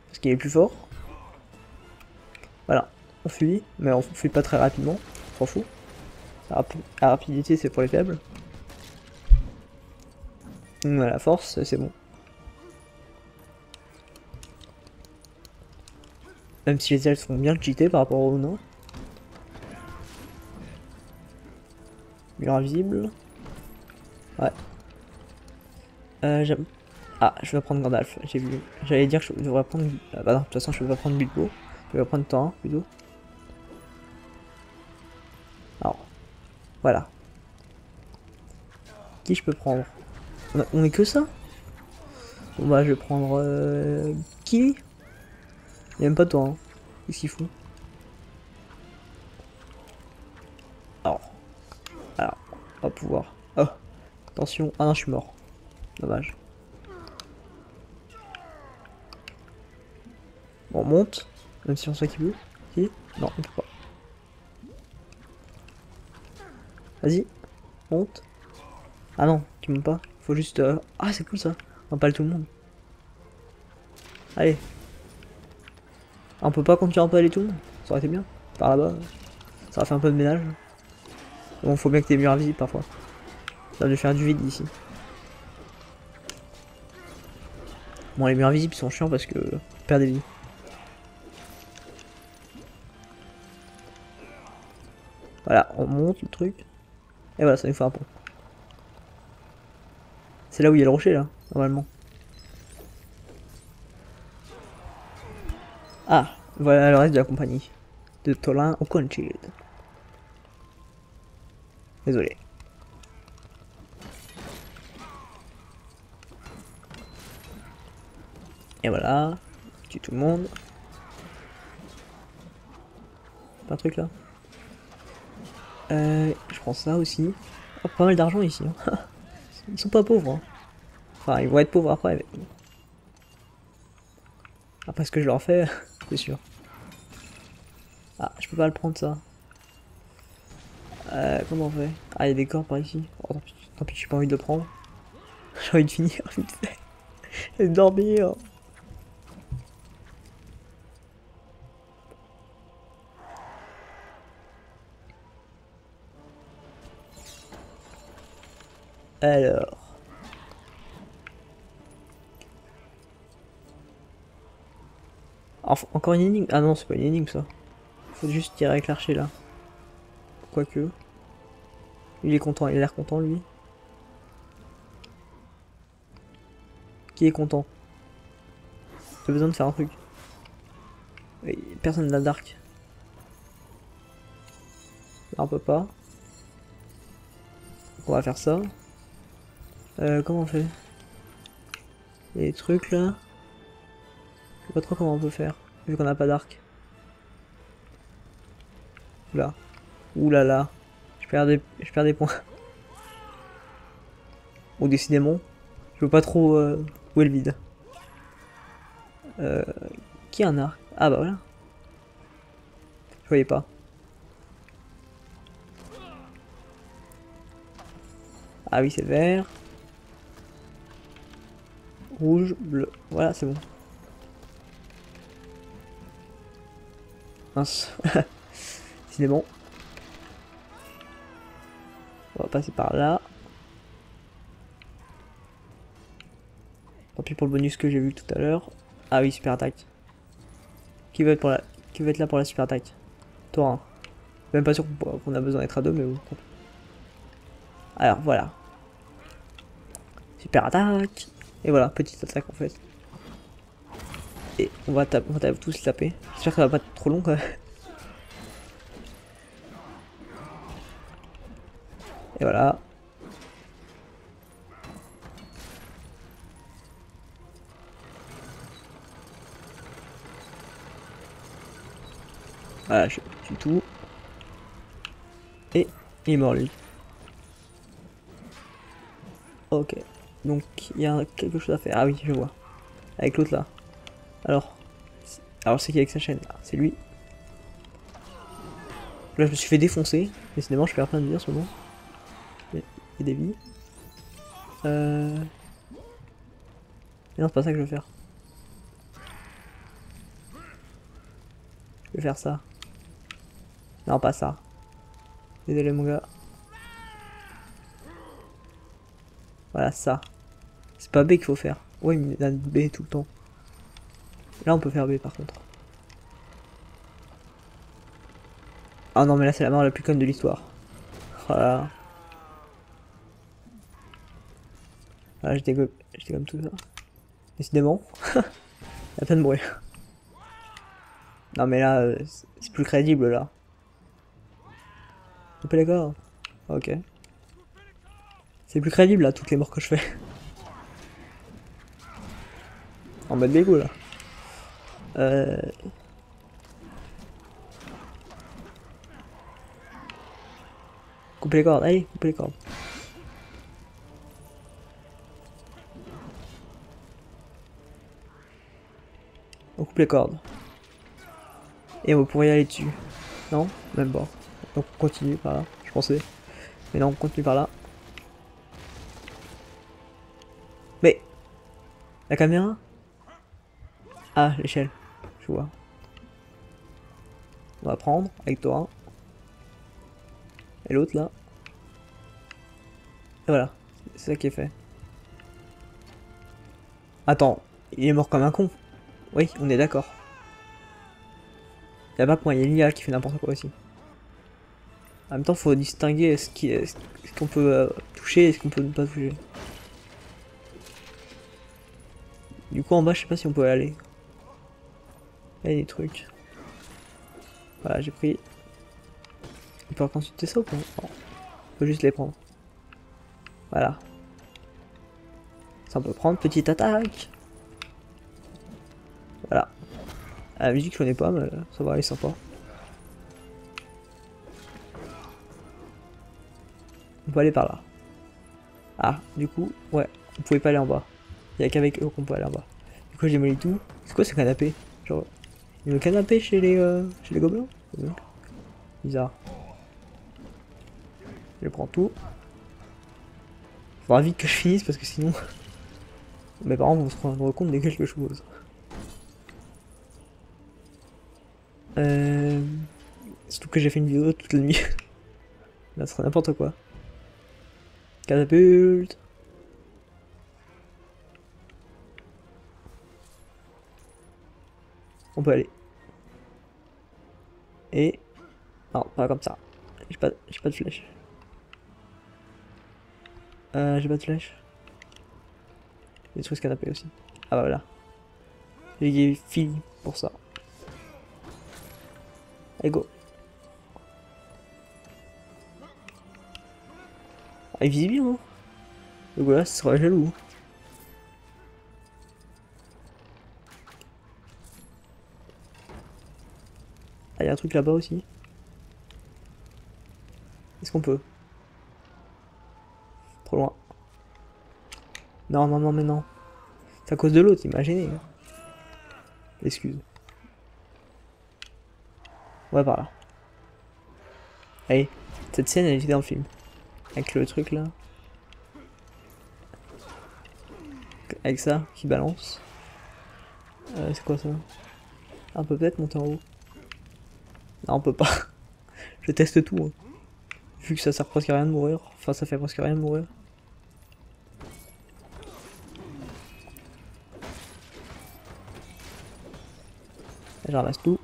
Parce qu'il est plus fort. Voilà, on fuit, mais on fuit pas très rapidement, on s'en fout. La, la rapidité c'est pour les faibles. Voilà, force c'est bon. Même si les ailes sont bien cheatées par rapport aux nains. Mur invisible. Ouais. Euh. Ah, je vais prendre Gandalf, j'ai vu. J'allais dire que je devrais prendre. Ah bah non, de toute façon, je vais pas prendre Bilbo. Je vais prendre temps plutôt. Alors, voilà. Qui je peux prendre? On, on est que ça? Bon bah, je vais prendre. Euh, Kili Il aime pas toi, hein. Qu'est-ce qu'il fout Alors. Alors, on va pouvoir. Oh, attention. Ah non, je suis mort. Dommage. Bon, on monte. Même si on sait qui veut. Si Non, on peut pas. Vas-y. Monte. Ah non, tu montes pas. Faut juste... euh, Ah, c'est cool ça. On parle tout le monde. Allez. Ah, on peut pas continuer à empaler tout le monde. Ça aurait été bien. Par là-bas. Ça aurait fait un peu de ménage. Bon, faut bien que t'aies murs invisibles parfois. Ça va faire du vide ici. Bon, les murs invisibles sont chiants parce que... on perd des vies. Voilà, on monte le truc. Et voilà, ça nous fait un pont. C'est là où il y a le rocher, là, normalement. Ah, voilà le reste de la compagnie. De Tolin au Conchild. Désolé. Et voilà, tue tout le monde. Pas un truc là euh, Je prends ça aussi. Oh, pas mal d'argent ici. hein. Ils sont pas pauvres. hein. Enfin, ils vont être pauvres après. Mais... Après ce que je leur fais, c'est sûr. Ah, je peux pas le prendre ça. Euh, comment on fait? Ah, il y a des corps par ici. Oh, tant pis, tant pis, j'ai pas envie de le prendre. J'ai envie de finir vite fait. De dormir. Alors. Encore une énigme Ah non, c'est pas une énigme ça. Faut juste tirer avec l'archer là. Quoique. Il est content, il a l'air content lui. Qui est content? J'ai besoin de faire un truc. Personne n'a Dark. Là, on peut pas. On va faire ça. Euh, comment on fait? Des trucs là. Je sais pas trop comment on peut faire, vu qu'on n'a pas d'arc. Oula. Oula là. Je perds des, je perds des points. Ou décidément, je veux pas trop euh, où est le vide. Euh, qui a un arc? Ah bah voilà. Je voyais pas. Ah oui, c'est vert. Rouge, bleu. Voilà, c'est bon. Mince. c'est bon. On va passer par là. Tant pis pour le bonus que j'ai vu tout à l'heure. Ah oui, super attaque. Qui va être pour la... Qui va être là pour la super attaque Toi. Même pas sûr qu'on a besoin d'être à deux, mais bon. Alors voilà. Super attaque. Et voilà, petite attaque en fait. Et on va, on va tous taper. J'espère que ça va pas être trop long quand même. Et voilà. Voilà, je tue tout. Et il est mort lui. Ok. Donc il y a quelque chose à faire. Ah oui, je vois. Avec l'autre là. Alors. Alors c'est qui avec sa chaîne? C'est lui. Là je me suis fait défoncer. Décidément je perds plein de vie en ce moment. A des vies. Euh... non c'est pas ça que je veux faire. Je vais faire ça. Non pas ça. Désolé mon gars. Voilà ça. C'est pas B qu'il faut faire. Ouais, il me B tout le temps. Là, on peut faire B par contre. Ah non, mais là, c'est la mort la plus conne de l'histoire. Voilà. Voilà, j'étais comme tout ça. Décidément. il y a plein de bruit. Non, mais là, euh, c'est plus crédible là. On peut d'accord Ok. C'est plus crédible là, toutes les morts que je fais. En mode dégoût là. Euh... Couper les cordes, allez, couper les cordes. On coupe les cordes. Et on pourrait y aller dessus. Non? Même pas. Donc on continue par là, je pensais. Mais non, on continue par là. La caméra? Ah, l'échelle. On va prendre avec toi. Et l'autre là. Et voilà. C'est ça qui est fait. Attends, il est mort comme un con. Oui, on est d'accord. Il a pas point, il y a l'IA qui fait n'importe quoi aussi. En même temps, faut distinguer ce qu'on peut euh, toucher et ce qu'on peut ne pas toucher. Du coup, en bas, je sais pas si on peut aller. Il y a des trucs. Voilà, j'ai pris. On peut consulter ça ou pas? On peut juste les prendre. Voilà. Ça, on peut prendre. Petite attaque. Voilà. Ah, la musique, je connais pas, mais ça va, elle est sympa. On peut aller par là. Ah, du coup, ouais, on pouvait pas aller en bas. Il y a qu'avec eux qu'on peut aller en bas. Du coup, j'ai démolis tout. C'est quoi ce canapé? Il y a le canapé chez les, euh, chez les gobelins Bizarre. Je prends tout. Faudra vite que je finisse parce que sinon mes parents vont se rendre compte de quelque chose. Euh... Surtout que j'ai fait une vidéo toute la nuit. Là, ce sera n'importe quoi. Catapulte. On peut aller. Et... Non, pas comme ça. J'ai pas, pas de flèche. Euh, j'ai pas de flèche. Des trucs canapé aussi. Ah bah voilà. J'ai fini pour ça. Allez, go. Ah, il vise bien, hein Donc voilà, ce sera jaloux. Ah, il y a un truc là-bas aussi. Est-ce qu'on peut? Trop loin. Non, non, non, mais non. C'est à cause de l'autre, imaginez. Excuse. Va par là. Allez, cette scène elle était dans le film. Avec le truc là. Avec ça, qui balance. Euh, c'est quoi ça? Ah, On peut peut-être monter en haut. Non, on peut pas. Je teste tout. hein. Vu que ça sert presque à rien de mourir. Enfin, ça fait presque rien de mourir. Je ramasse tout.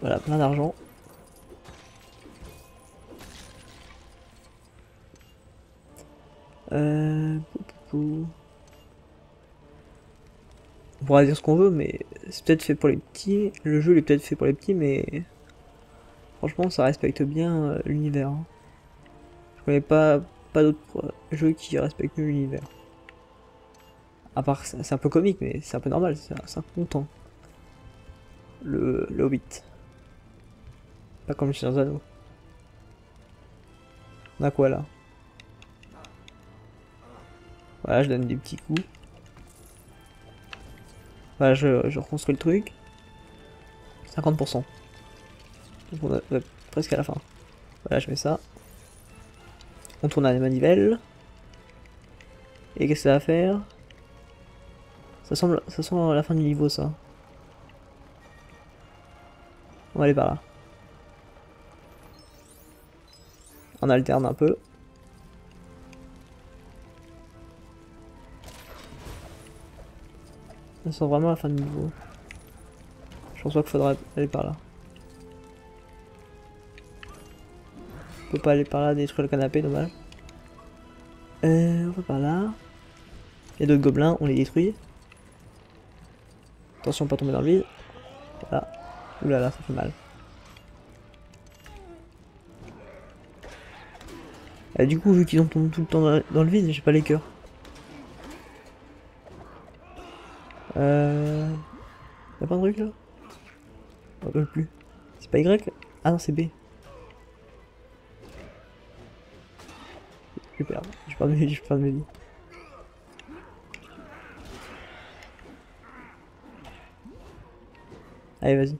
Voilà, plein d'argent. Euh... pou, pou, pou. On pourra dire ce qu'on veut, mais c'est peut-être fait pour les petits. Le jeu il est peut-être fait pour les petits, mais franchement, ça respecte bien euh, l'univers. hein. Je connais pas, pas d'autres euh, jeux qui respectent mieux l'univers. À part, c'est un peu comique, mais c'est un peu normal, c'est un content. Le, le Hobbit. Pas comme chez Anneaux. On a quoi là? Voilà, je donne des petits coups. Voilà, je, reconstruis le truc. 50%. Donc on presque à la fin. Voilà, je mets ça. On tourne à la manivelle. Et qu'est-ce que ça va faire? Ça semble, ça la fin du niveau, ça. On va aller par là. On alterne un peu. Ça sent vraiment la fin du niveau. Je pense pas qu'il faudra aller par là. On peut pas aller par là, détruire le canapé, dommage. Euh, on va par là. Il y a d'autres gobelins, on les détruit. Attention, pas tomber dans le vide. Voilà. Oulala, ça fait mal. Et du coup, vu qu'ils tombent tout le temps dans le vide, j'ai pas les cœurs. Euh... Y'a pas un truc là? Me rappelle plus. C'est pas Y? Ah non, c'est B. Je perds. Je perds mes je mes vies. Allez, vas-y.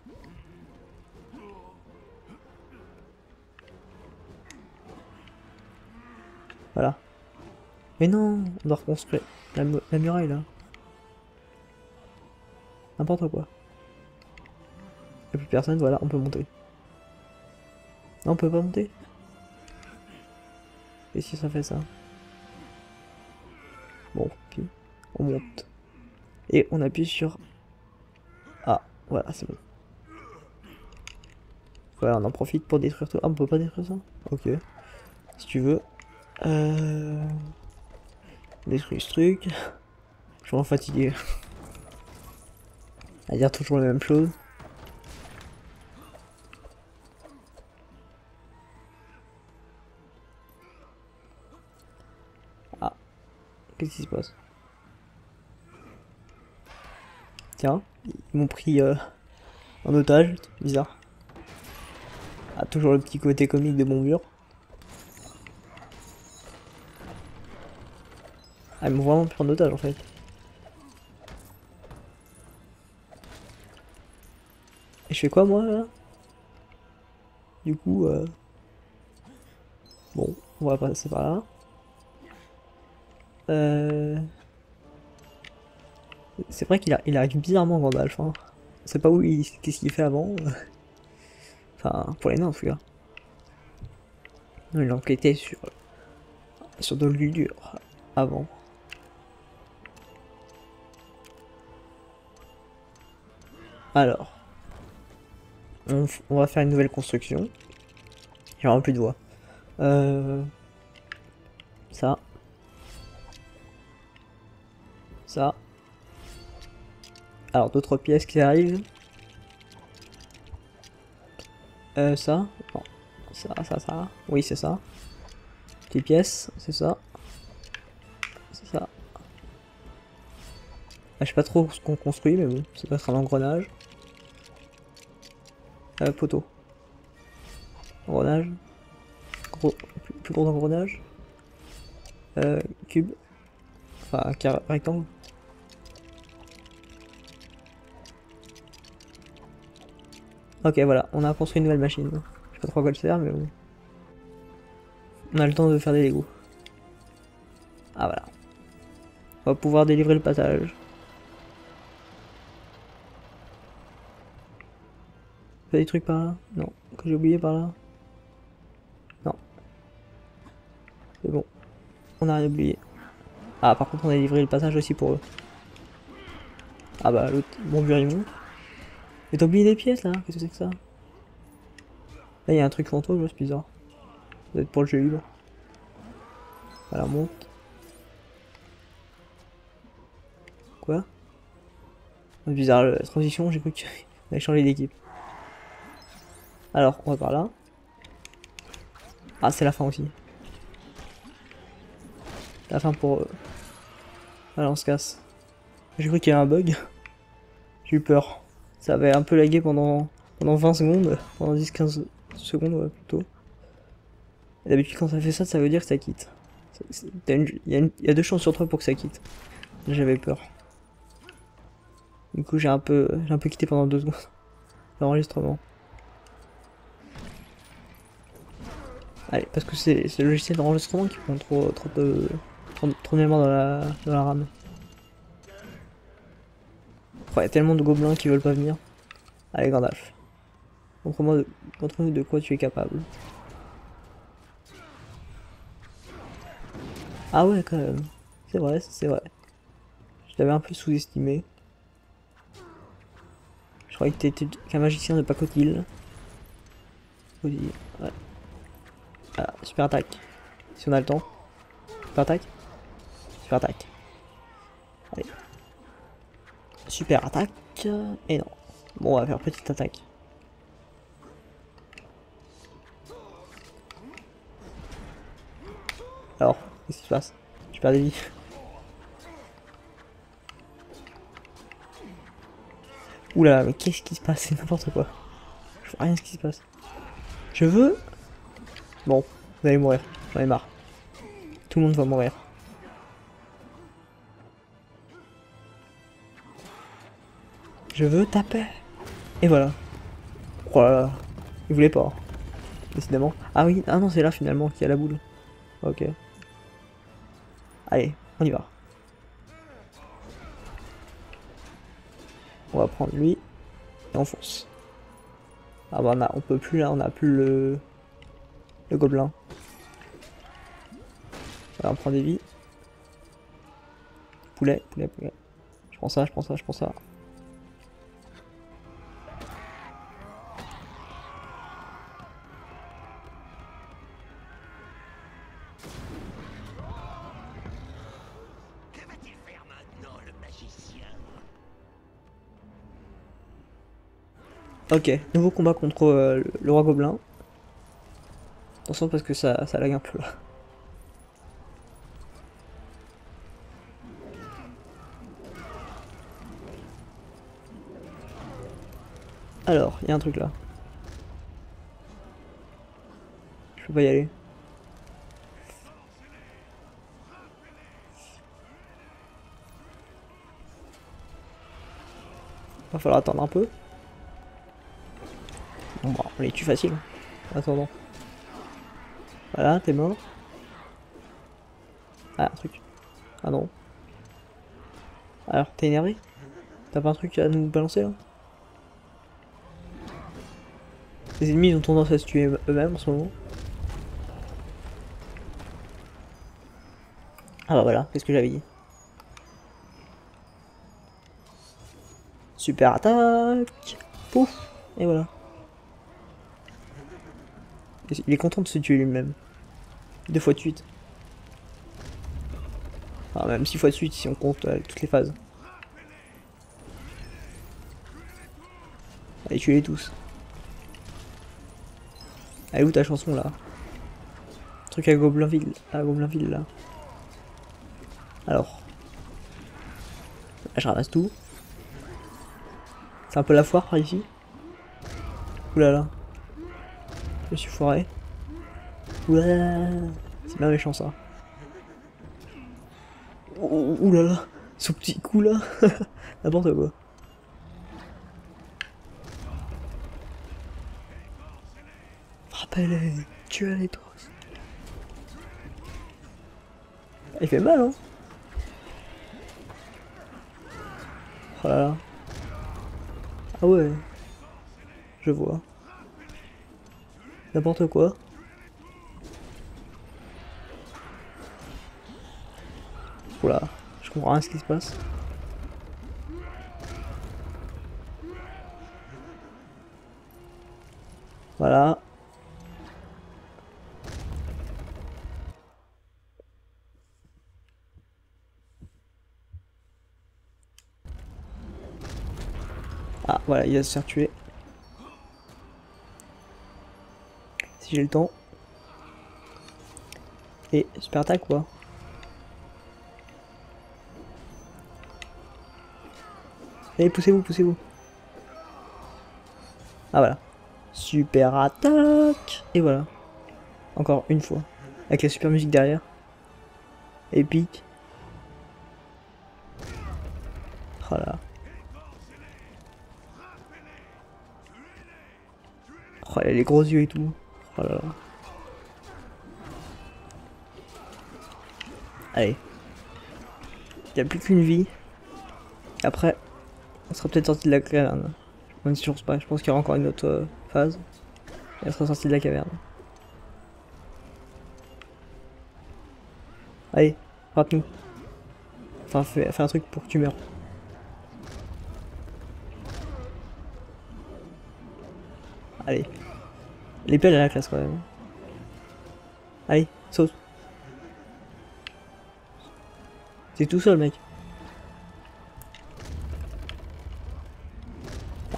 Voilà. Mais non, on doit reconstruire la muraille là. N'importe quoi. Y'a plus personne, voilà, on peut monter. Non, on peut pas monter? Et si ça fait ça? Bon, ok. On monte. Et on appuie sur... Ah, voilà, c'est bon. Voilà, on en profite pour détruire tout. Ah, on peut pas détruire ça? Ok. Si tu veux. Euh... Détruire ce truc. Je suis vraiment fatigué. À dire toujours la même chose. Ah. Qu'est-ce qui se passe? Tiens, ils m'ont pris euh, en otage, bizarre. Ah, toujours le petit côté comique de mon mur. Ah, ils m'ont vraiment pris en otage en fait. Je fais quoi moi là? Du coup, euh... bon, on va passer par là. Euh... C'est vrai qu'il arrive bizarrement Gandalf. Hein. Sait pas où il, qu'est-ce qu'il fait avant. Enfin, pour les nains en tout cas. Il enquêtait sur sur de l'Uldur avant. Alors, on, va faire une nouvelle construction. J'ai vraiment plus de voix. Euh, ça. Ça. Alors, d'autres pièces qui arrivent. Euh, ça. Ça, ça, ça. Oui, c'est ça. Petite pièce, c'est ça. C'est ça. Ah, je sais pas trop ce qu'on construit, mais bon, ça doit être un engrenage. Euh, poteau. Engrenage. Plus gros engrenage. Euh, cube. Enfin, carré, rectangle. Ok, voilà, on a construit une nouvelle machine. Je sais pas trop à quoi elle sert, mais bon. On a le temps de faire des Legos. Ah voilà. On va pouvoir délivrer le passage. Fait des trucs par là? Non. Que j'ai oublié par là? Non. C'est bon. On a rien oublié. Ah, par contre, on a livré le passage aussi pour eux. Ah bah, l'autre, bon vieux Raymond. Mais t'as oublié des pièces là? Qu'est-ce que c'est que ça? Là, il y a un truc fantôme, c'est bizarre. Ça doit être pour le jeu libre. Voilà, monte. Quoi? Bizarre, la transition, j'ai cru qu'on avait changé d'équipe. Alors, on va par là. Ah, c'est la fin aussi. La fin pour... Alors, on se casse. J'ai cru qu'il y avait un bug. J'ai eu peur. Ça avait un peu lagué pendant, pendant 20 secondes. Pendant 10-15 secondes, ouais, plutôt. D'habitude, quand ça fait ça, ça veut dire que ça quitte. Il y a deux chances sur trois pour que ça quitte. J'avais peur. Du coup, j'ai un peu, j'ai un peu quitté pendant deux secondes. L'enregistrement. Allez, parce que c'est le logiciel d'enregistrement qui prend trop, trop de, trop, de mémoire dans la, dans la RAM. Il y a tellement de gobelins qui veulent pas venir. Allez, Gandalf. Montre-moi de, montre-nous de quoi tu es capable. Ah ouais, quand même. C'est vrai, c'est vrai. Je t'avais un peu sous-estimé. Je croyais que t'étais qu'un magicien de pacotille. Voilà, super attaque. Si on a le temps. Super attaque. Super attaque. Super attaque. Et non. Bon, on va faire petite attaque. Alors, qu'est-ce qui se passe? Je perds des vies. Oula, mais qu'est-ce qui se passe? C'est n'importe quoi. Je vois rien ce qui se passe. Je veux... Bon, vous allez mourir. J'en ai marre. Tout le monde va mourir. Je veux taper. Et voilà. Oh là là. Il voulait pas. Décidément. Ah oui, ah non, c'est là finalement qu'il y a la boule. Ok. Allez, on y va. On va prendre lui. Et on fonce. Ah bah on, a, on peut plus là, on a plus le... Le gobelin. Voilà, on prend des vies. Poulet, poulet, poulet. Je prends ça, je prends ça, je prends ça. Ok, nouveau combat contre euh, le roi gobelin. Parce que ça, ça lag un peu là. Alors, il y a un truc là. Je peux pas y aller. Va falloir attendre un peu. Bon bah, on les tue facile. En attendant. Voilà, t'es mort. Ah, un truc. Ah non. Alors, t'es énervé? T'as pas un truc à nous balancer là? Les ennemis ont tendance à se tuer eux-mêmes en ce moment. Ah bah voilà, qu'est-ce que j'avais dit? Super attaque Pouf Et voilà. Il est content de se tuer lui-même. Deux fois de suite. Enfin, même six fois de suite si on compte euh, toutes les phases. Allez, tuez-les tous. Elle est où ta chanson là? Truc à Goblinville, à là. Alors. Là, je ramasse tout. C'est un peu la foire par ici. Oulala. Je suis foiré. C'est bien méchant ça. Oh, oulala. Ce petit coup là. N'importe quoi. Frappez-les. Tuez-les tous. Il fait mal hein. Oh là là. Ah ouais. Je vois. N'importe quoi. Oula, je comprends rien ce qui se passe. Voilà. Ah, voilà, il va se faire tuer. J'ai le temps. Et super attaque quoi. Allez, poussez-vous, poussez-vous. Ah voilà. Super attaque Et voilà. Encore une fois. Avec la super musique derrière. Épique. Oh là. Oh, les gros yeux et tout. Oh là là. Allez. A plus qu'une vie. Après, on sera peut-être sorti de la caverne. Même si je pense pas, je pense qu'il y aura encore une autre euh, phase. Et elle sera sortie de la caverne. Allez, frappe-nous. Enfin, fais, fais un truc pour que tu meurs. Allez. Elle a la classe quand même. Allez, saute. T'es tout seul mec.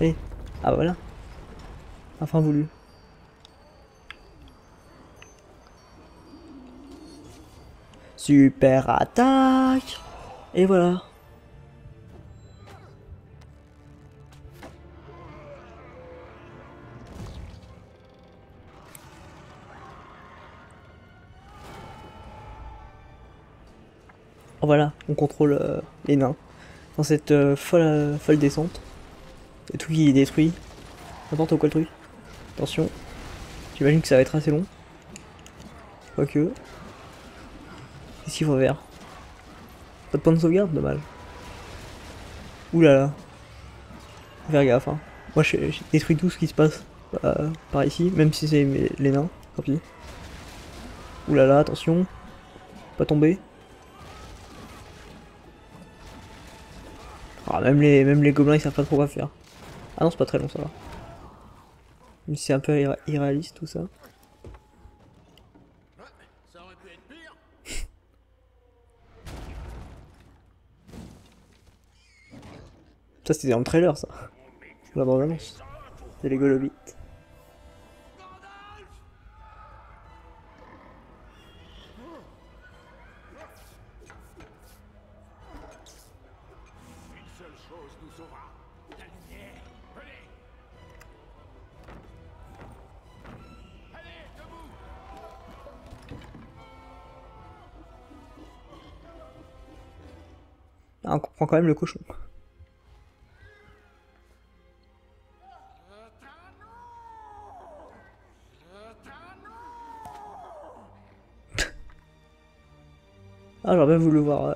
Allez. Ah voilà. Enfin voulu. Super attaque Et voilà. Voilà, on contrôle euh, les nains dans cette euh, folle, euh, folle descente. Et tout qui est détruit. N'importe quoi le truc. Attention. J'imagine que ça va être assez long. Quoique. Qu'est-ce faut faire Pas de point de sauvegarde Dommage. Ouh là faire gaffe. Hein. Moi j'ai détruit tout ce qui se passe par ici, même si c'est les nains. Tant pis. Là, attention. Pas tomber. Ah, même les, même les gobelins ils savent pas trop quoi faire. Ah non, c'est pas très long ça va. C'est un peu irré- irréaliste tout ça. Ça aurait pu être pire. Ça c'était dans le trailer ça. La bande annonce. C'est les golobites. Quand le cochon. Ah, j'aurais bien voulu voir euh,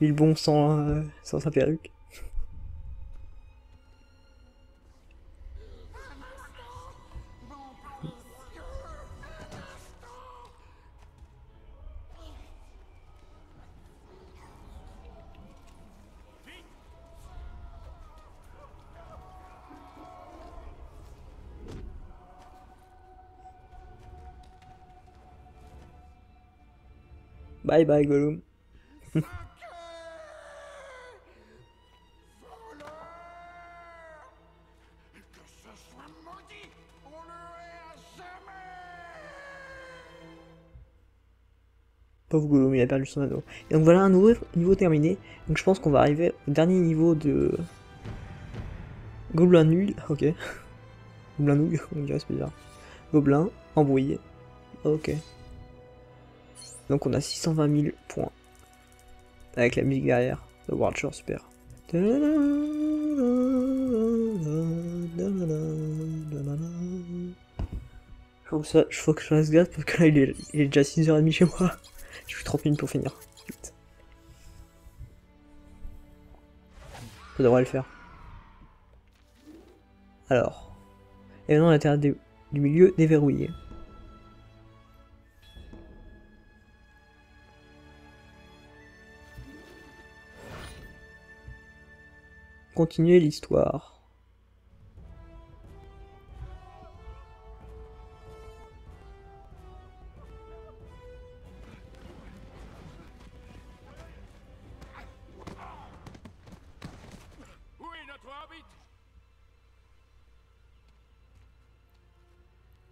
Bilbon sans, euh, sans sa perruque. Bye bye Gollum. Pauvre Gollum, il a perdu son anneau. Et donc voilà un nouveau niveau terminé. Donc je pense qu'on va arriver au dernier niveau de... Gobelin nul, ok. Gobelin nouille, on dirait c'est bizarre. Gobelin embrouillé, ok. Donc on a 620 000 points. Avec la musique derrière, The World Shore, super. Faut que, ça, faut que je fasse gaffe parce que là il est, il est déjà 6h30 chez moi. J'ai suis 30 minutes pour finir. Vite. Devrait le faire. Alors. Et maintenant l'intérieur du milieu déverrouillé. Continuer l'histoire. Où est notre orbite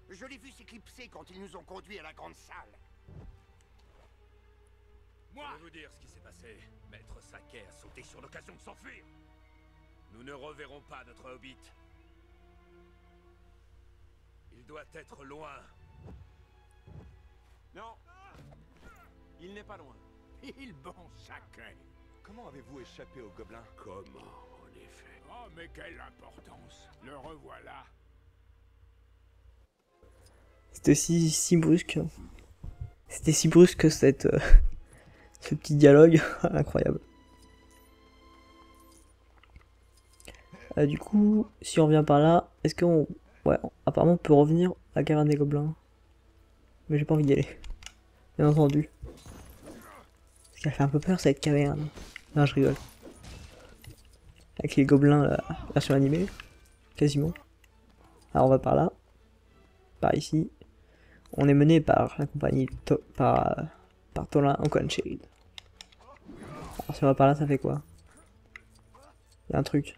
Je l'ai vu s'éclipser quand ils nous ont conduits à la grande salle. Moi Je vais vous dire ce qui s'est passé. Maître Saquet a sauté sur l'occasion de s'enfuir. Nous ne reverrons pas notre hobbit. Il doit être loin. Non. Il n'est pas loin. Il bon sacré. Comment avez-vous échappé aux gobelins Comment, en effet? Oh, mais quelle importance. Le revoilà. C'était si, si brusque. C'était si brusque cette, euh, ce petit dialogue. Incroyable. Euh, du coup, si on revient par là, est-ce qu'on... Ouais, apparemment on peut revenir à la caverne des gobelins. Mais j'ai pas envie d'y aller. Bien entendu. Parce qu'elle fait un peu peur cette caverne. Non, je rigole. Avec les gobelins, la version animée. Quasiment. Alors on va par là. Par ici. On est mené par la compagnie par, par Tolin Oakenshade. Alors si on va par là, ça fait quoi? Il y a un truc.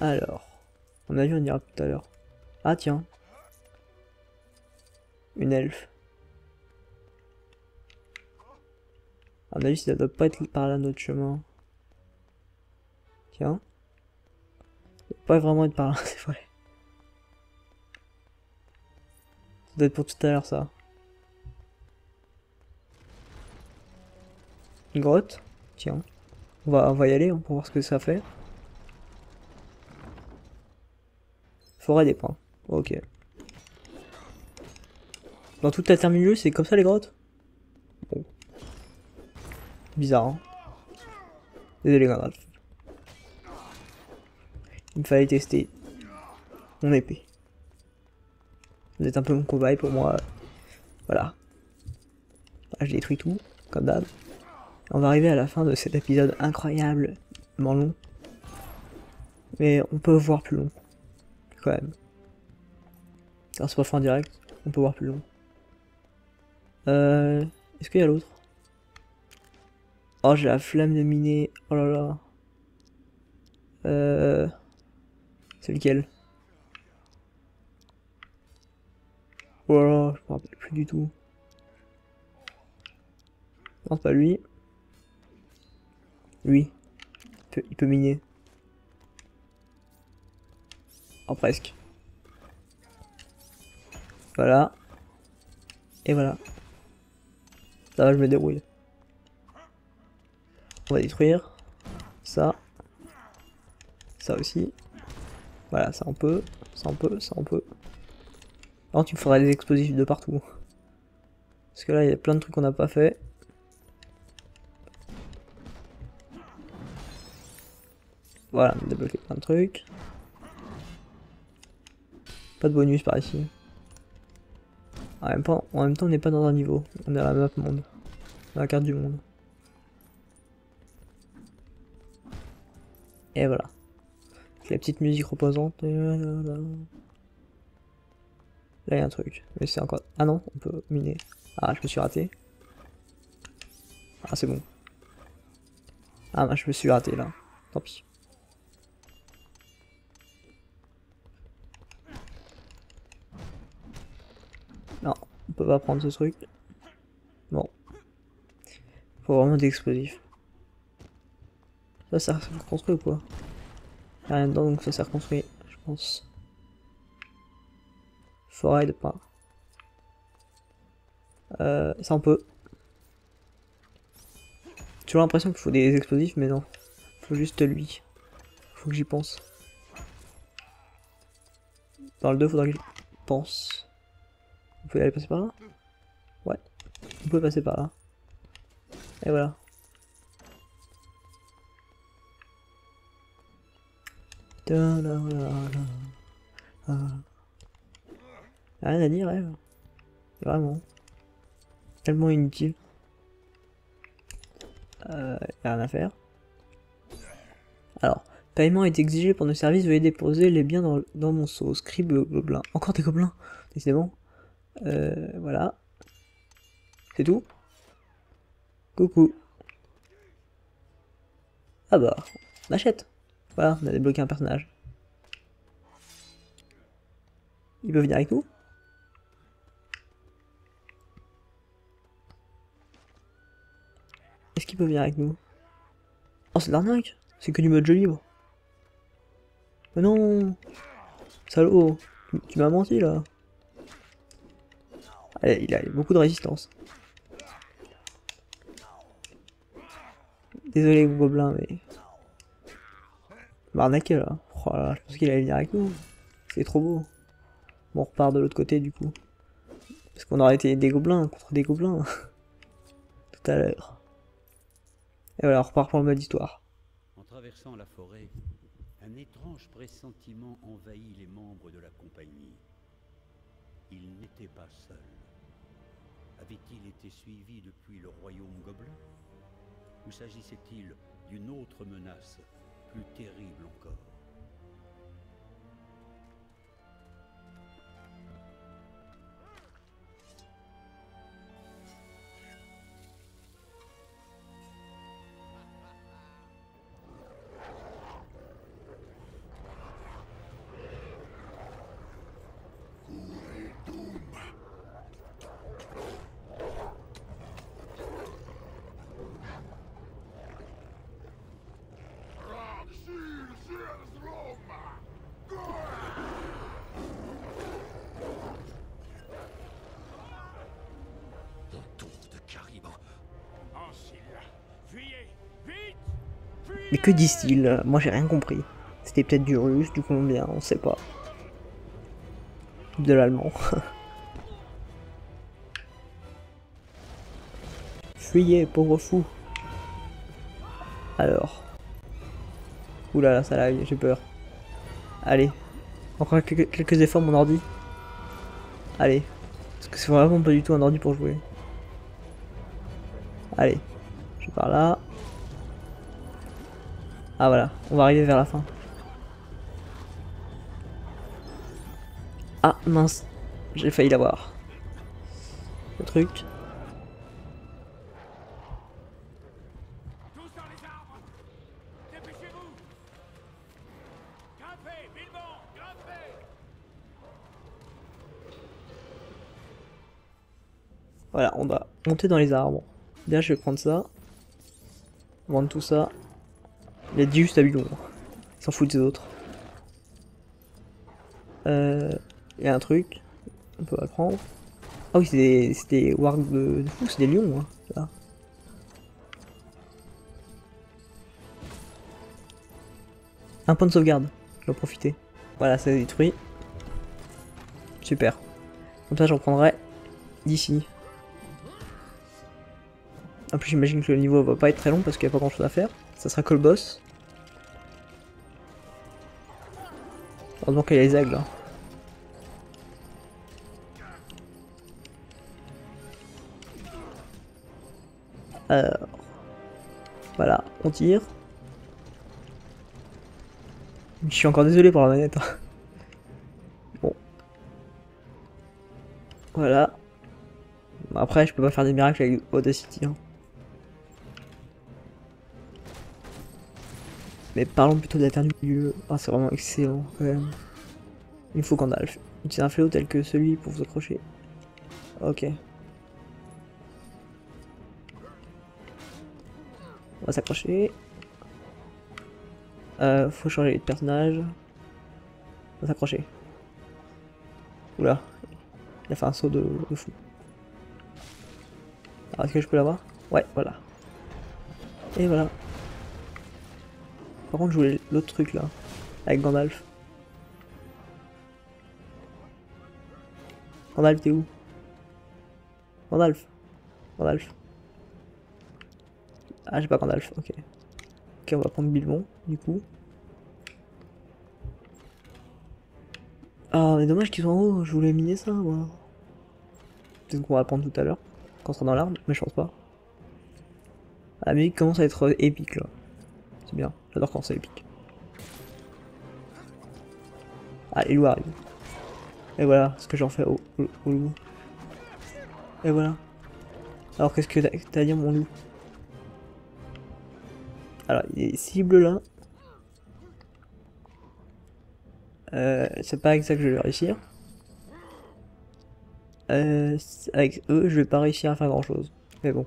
Alors, on a vu, on ira tout à l'heure. Ah tiens. Une elfe. À mon avis, ça doit pas être par là notre chemin. Tiens. Ça doit pas vraiment être par là, c'est vrai. Ça doit être pour tout à l'heure, ça. Une grotte Tiens. On va, y aller hein, pour voir ce que ça fait. Forêt des pins. Ok. Dans toute la terre milieu, c'est comme ça les grottes? Bon. Bizarre, hein Désolé, Gandalf. Il me fallait tester mon épée. Vous êtes un peu mon cobaye pour moi. Voilà. Là, je détruis tout, comme d'hab. On va arriver à la fin de cet épisode incroyablement long. Mais on peut voir plus long. Quand même. Alors c'est pas fait en direct, on peut voir plus long. Euh... Est-ce qu'il y a l'autre? Oh j'ai la flemme de miner. Oh là là. Euh... C'est lequel? Oh là là, je me rappelle plus du tout. Non, c'est pas lui. Lui. Il peut miner. Oh, presque. Voilà. Et voilà. Ça va, je me débrouille. On va détruire. Ça. Ça aussi. Voilà, ça on peut. Ça on peut, ça on peut. Contre, il me faudrait des explosifs de partout. Parce que là, il y a plein de trucs qu'on n'a pas fait. Voilà, on a débloqué plein de trucs. Pas de bonus par ici. En même temps, en même temps on n'est pas dans un niveau. On est à la map monde. Dans la carte du monde. Et voilà. La petite musique reposante. Là, il y a un truc. Mais c'est encore... Ah non, on peut miner. Ah, je me suis raté. Ah, c'est bon. Ah, bah, je me suis raté, là. Tant pis. Non, peut pas prendre ce truc. Bon. Faut vraiment des explosifs. Ça, ça reconstruit ou quoi? Y'a rien dedans donc ça s'est reconstruit, je pense. Forêt de pain. Euh, ça on peut. J'ai toujours l'impression qu'il faut des explosifs, mais non. Faut juste lui. Faut que j'y pense. Dans le 2, faudra que j'y pense. On peut aller passer par là Ouais. On peut passer par là. Et voilà. Rien à dire, elle. Vraiment. Tellement inutile. Euh, rien à faire. Alors, paiement est exigé pour nos services, veuillez déposer les biens dans, dans mon seau. Scribe gobelin. Encore des gobelins, décidément. Euh, voilà. C'est tout Coucou. Ah bah, on achète. Voilà, on a débloqué un personnage. Il peut venir avec nous? Est-ce qu'il peut venir avec nous? Oh, c'est de l'arnaque C'est que du mode jeu libre. Mais non Salaud Tu, tu m'as menti, là Allez, il a beaucoup de résistance. Désolé, gobelin, mais... M'arnaquer, là. Oh là là, je pense qu'il allait venir avec nous. C'est trop beau. Bon, on repart de l'autre côté, du coup. Parce qu'on aurait été des gobelins contre des gobelins. Tout à l'heure. Et voilà, on repart pour le mode histoire. En traversant la forêt, un étrange pressentiment envahit les membres de la compagnie. Ils n'étaient pas seuls. Avait-il été suivi depuis le royaume gobelin? Ou s'agissait-il d'une autre menace, plus terrible encore? Mais que disent-ils? Moi j'ai rien compris. C'était peut-être du russe, du colombien, on sait pas. De l'allemand. Fuyez, pauvre fou. Alors. Oulala, ça là, j'ai peur. Allez. Encore quelques, efforts, mon ordi. Allez. Parce que c'est vraiment pas du tout un ordi pour jouer. Allez. Je vais par là. Ah voilà, on va arriver vers la fin. Ah mince, j'ai failli l'avoir. Le truc. Voilà, on va monter dans les arbres. Bien, je vais prendre ça. Vendre tout ça. Il a dit juste à Bilon. Il s'en fout des autres. Euh, il y a un truc. On peut le prendre. Ah oui, c'est des, c'est wargs de, de fou, c'est des lions. Hein, ça. Un point de sauvegarde. Je vais en profiter. Voilà, ça détruit. Super. Comme ça, j'en prendrai d'ici. En plus, j'imagine que le niveau va pas être très long parce qu'il n'y a pas grand chose à faire. Ça sera que le boss. Heureusement qu'il y a les aigles. hein. Alors. Voilà, on tire. Je suis encore désolé pour la manette. hein. Bon. Voilà. Après, je peux pas faire des miracles avec Audacity. hein. Mais parlons plutôt de la terre du milieu. Ah, c'est vraiment excellent quand même. Il faut Gandalf. Utilisez un fléau tel que celui pour vous accrocher. Ok. On va s'accrocher. Euh, faut changer de personnage. On va s'accrocher. Oula. Il a fait un saut de, de fou. Alors, est-ce que je peux l'avoir? Ouais, voilà. Et voilà. Par contre, je voulais l'autre truc là. Avec Gandalf. Gandalf, t'es où? Gandalf. Gandalf. Ah, j'ai pas Gandalf, ok. Ok, on va prendre Bilbon, du coup. Ah, mais dommage qu'ils soient en haut, je voulais miner ça, moi. Peut-être qu'on va prendre tout à l'heure, quand on sera dans l'arbre, mais je pense pas. Ah, la musique commence à être épique, là. Bien, j'adore quand c'est épique. Ah, loups arrivent. Et voilà ce que j'en fais au loup. Et voilà. Alors, qu'est-ce que t'as à dire, mon loup? Alors, il est cible là. Euh, c'est pas avec ça que je vais réussir. Euh, avec eux, je vais pas réussir à faire grand chose. Mais bon.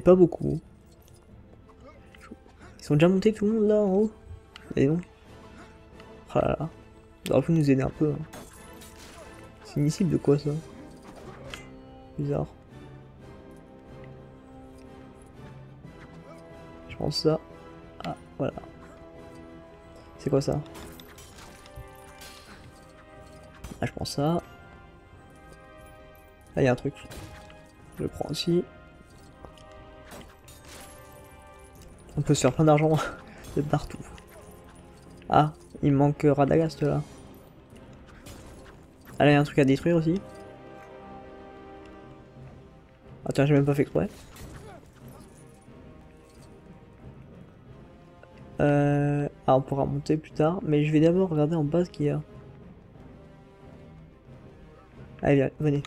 Pas beaucoup. Ils sont déjà montés tout le monde là en haut. Et donc. Oh là là. Nous aider un peu. Hein. C'est une cible de quoi ça? Bizarre. prends ça. Ah, voilà. C'est quoi ça? Ah, je prends ça. Là, il y a un truc. Je le prends aussi. On peut se faire plein d'argent de partout. Ah, il manque Radagast là. Ah là, il y a un truc à détruire aussi. Ah tiens, j'ai même pas fait exprès. Euh... Ah, on pourra monter plus tard, mais je vais d'abord regarder en bas ce qu'il y a. Allez, venez.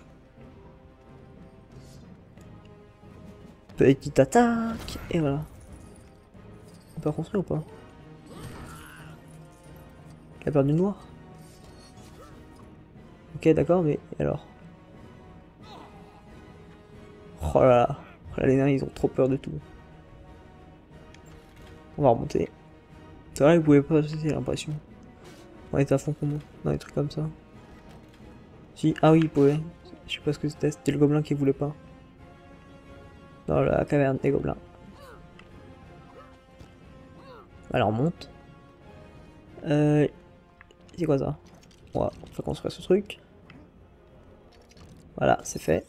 Petite attaque, et voilà. Peut construire ou pas Il a peur du noir Ok, d'accord, mais alors Oh là là, oh les nains, ils ont trop peur de tout. On va remonter. C'est vrai, vous pouvez pas, c'est l'impression. On est à fond comment Dans des trucs comme ça. Si, ah oui, il pouvait. Je sais pas ce que c'était, c'était le gobelin qui voulait pas. Dans la caverne des gobelins. Alors on monte. Euh... C'est quoi ça? On va, on va construire ce truc. Voilà, c'est fait.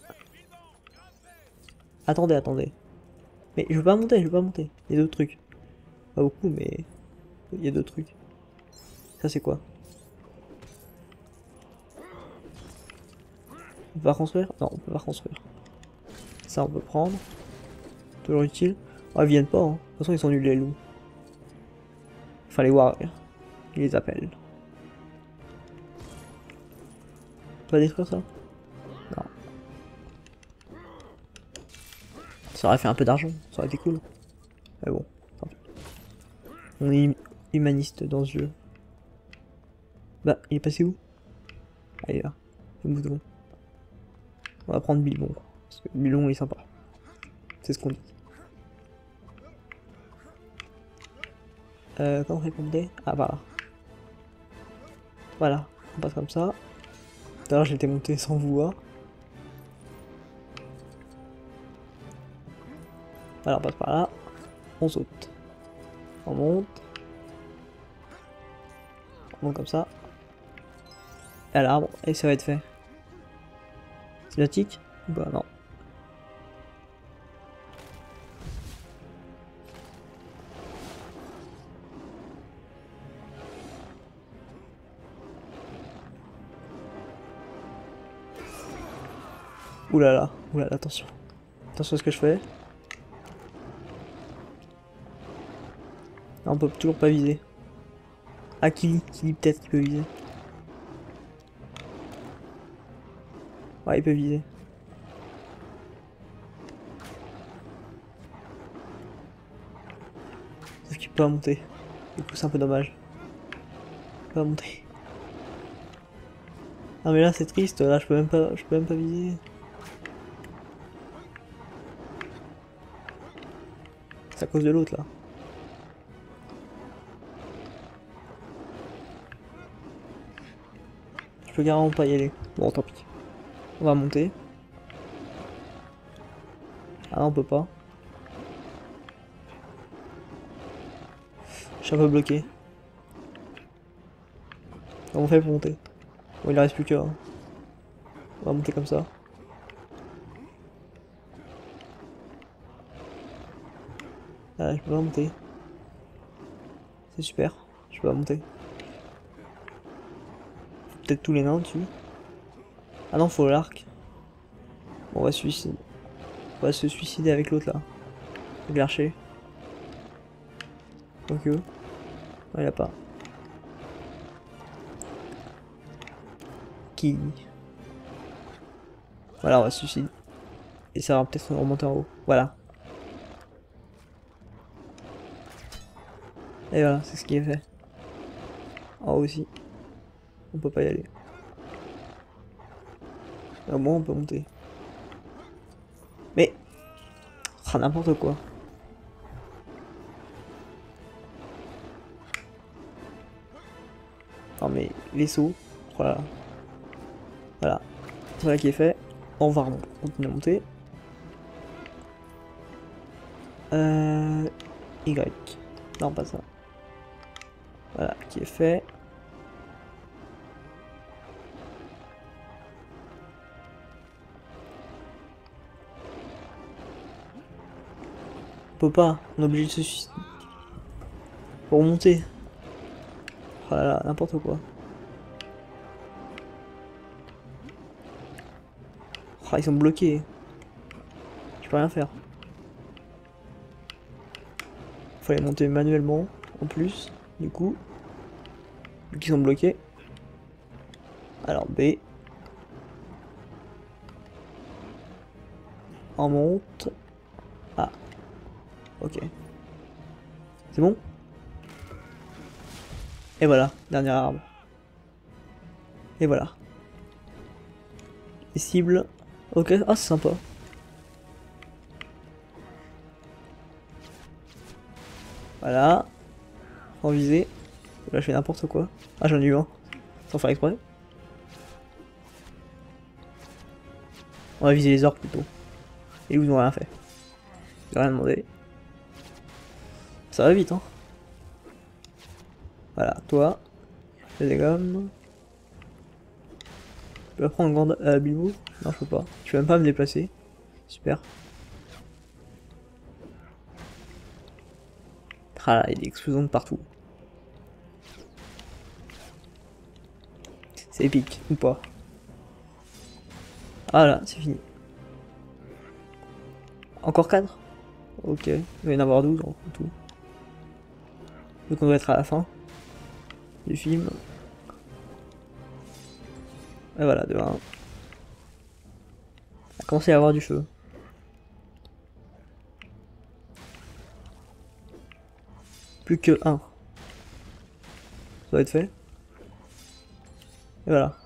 Attendez, attendez. Mais je veux pas monter, je veux pas monter. Il y a d'autres trucs. Pas beaucoup, mais... Il y a deux trucs. Ça c'est quoi? On peut pas construire? Non, on peut pas construire. Ça on peut prendre. Toujours utile. Ah, ils viennent pas, hein. De toute façon, ils sont nuls les loups. Enfin, les warriors. Ils les appellent. On peut détruire ça? Non. Ça aurait fait un peu d'argent, ça aurait été cool. Mais bon, On est humaniste dans ce jeu. Bah, il est passé où? Est là. Le mouton. On va prendre Bilbon. Parce que Bilbon est sympa. C'est ce qu'on dit. Euh, comment répondait Ah, voilà. Voilà, on passe comme ça. D'ailleurs, j'étais monté sans vouloir. Voilà, on passe par là. On saute. On monte. Bon, comme ça. À l'arbre, et ça va être fait. C'est Bah non. Oulala, là là, attention. Attention à ce que je fais. on peut toujours pas viser. Ah, Kili, Kili peut-être qu'il peut viser. Ouais, il peut viser. Sauf qu'il peut pas monter. Du coup, c'est un peu dommage. Il peut pas monter. Ah mais là c'est triste, là je peux même pas je peux même pas viser. Cause de l'autre là. Je peux carrément pas y aller. Bon tant pis. On va monter. Ah on peut pas. Je suis un peu bloqué. Comment on fait pour monter? Bon, il reste plus que. hein. On va monter comme ça. Ah, je peux pas monter. C'est super. Je peux pas monter. Peut-être tous les nains dessus. Ah non, faut l'arc. Bon, on va se suicider. On va se suicider avec l'autre là. Le l'archer. Ok. Ouais, il a pas. Qui? Voilà, on va se suicider. Et ça va peut-être remonter en haut. Voilà. Et voilà, c'est ce qui est fait. En haut aussi. On peut pas y aller. Au moins on peut monter. Mais... Ah, n'importe quoi. Non mais les sauts, voilà. Voilà. Voilà qui est fait. On va continuer à monter. Euh... Y. Non, pas ça. Voilà, qui est fait. Peut pas, on est obligé de se suicider. Pour monter. Oh là là, n'importe quoi. Oh, ils sont bloqués. Je peux rien faire. Faut les monter manuellement, en plus, du coup. Qu'ils sont bloqués. Alors B. On monte. Ah. Ok. C'est bon? Et voilà, dernier arbre. Et voilà. Les cibles. Ok, ah c'est sympa. Voilà. En. Là je fais n'importe quoi. Ah j'en ai eu un. Sans faire exprès. On va viser les orques plutôt. Et ils nous ont rien fait. J'ai rien demandé. Ça va vite hein. Voilà, toi. Fais des gommes. Je peux prendre grande euh, Bilbo? Non je peux pas. Je peux même pas me déplacer. Super. Ah là, il y a des explosions de partout. Épique, ou pas Ah là, c'est fini. Encore 4 Ok, il va y en avoir 12 en tout. Donc on doit être à la fin du film. Et voilà, de 1. Il a commencé à avoir du feu. Plus que 1. Ça doit être fait? Et voilà.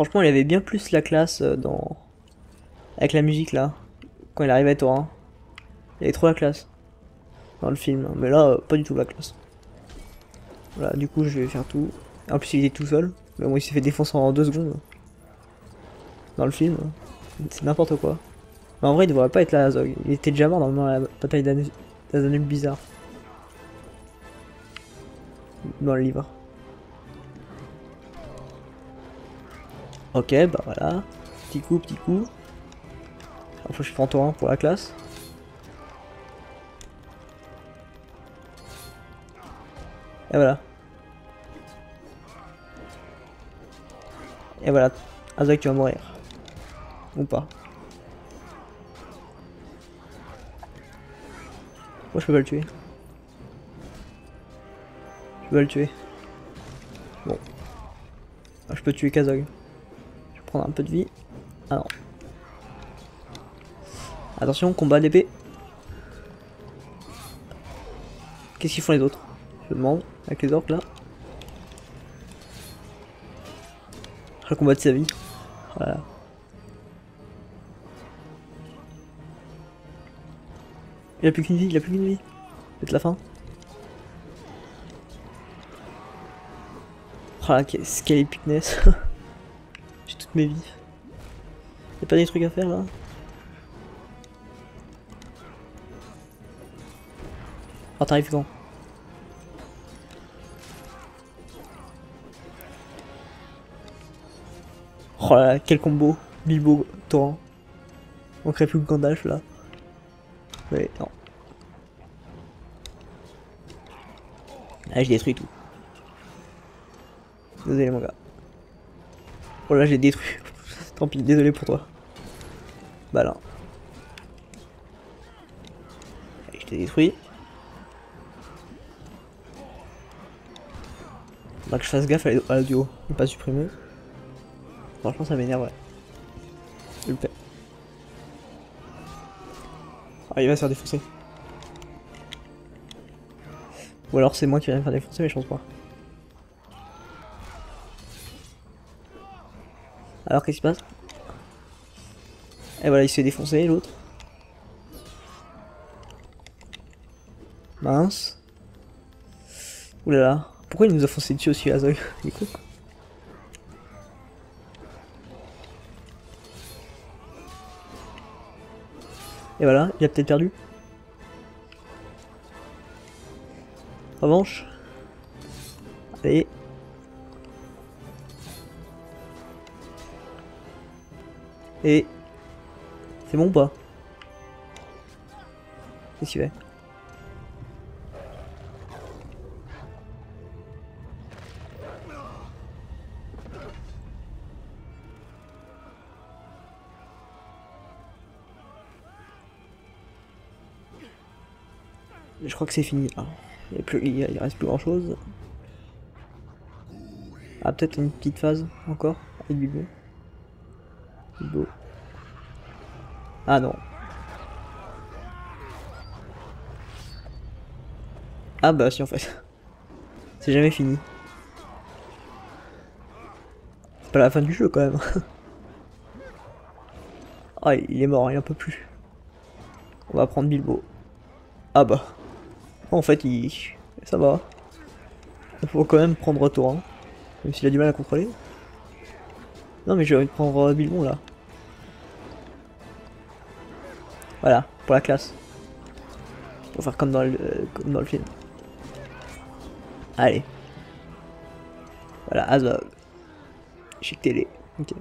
Franchement, il avait bien plus la classe euh, dans. Avec la musique là. Quand il arrivait à Thorin. Il avait trop la classe. Dans le film. Mais là, euh, pas du tout la classe. Voilà, du coup, je vais faire tout. En plus, il est tout seul. Mais bon, il s'est fait défoncer en deux secondes. Dans le film. C'est n'importe quoi. Mais en vrai, il devrait pas être là. Il était déjà mort dans la bataille d'Azanul bizarre. Dans le livre. Ok, bah voilà. Petit coup, petit coup. Enfin, je suis en torrent pour la classe. Et voilà. Et voilà. Azog, tu vas mourir. Ou pas. Moi, je peux pas le tuer. Je peux pas le tuer. Bon. Ah, je peux tuer Kazog. Prendre un peu de vie. Ah non. Attention, combat d'épée. Qu'est-ce qu'ils font les autres? Je demande, avec les orques là. Le combat de sa vie. Voilà. Il a plus qu'une vie, il a plus qu'une vie. Peut-être la fin. Qu'est-ce quelle épicness. J'ai toutes mes vies. Y'a pas des trucs à faire là Oh, t'arrives quand Oh là, quel combo Bilbo, torrent. On crée plus que Gandalf là. Mais non. Ah, j'ai détruit tout. Désolé mon gars. Oh là, j'ai détruit. Tant pis, désolé pour toi. Bah là. Je t'ai détruit. Faudra que je fasse gaffe à l'audio, ne pas supprimer. Franchement, ça m'énerve, ouais. Je le fais. Ah, il va se faire défoncer. Ou alors c'est moi qui vais me faire défoncer, mais je pense pas. Alors, qu'est-ce qui se passe? Et voilà, il se fait défoncer, l'autre. Mince. Oulala. Pourquoi il nous a foncé dessus aussi, Azog Il. Et voilà, il a peut-être perdu. Revanche. Allez. Et... C'est bon ou pas? Qu'est-ce Je crois que c'est fini là. Il, reste plus grand chose. Ah, peut-être une petite phase encore avec Bilbo. Bilbo. Ah non. Ah bah si en fait. C'est jamais fini. C'est pas la fin du jeu quand même. ah il est mort, il en peut plus. On va prendre Bilbo. Ah bah. En fait il... ça va. Il faut quand même prendre retour. Hein. Même s'il a du mal à contrôler. Non mais j'ai envie de prendre Bilbon là. Voilà, pour la classe. Pour faire comme dans le, dans le film. Allez. Voilà, Azov. Chic télé. Ok.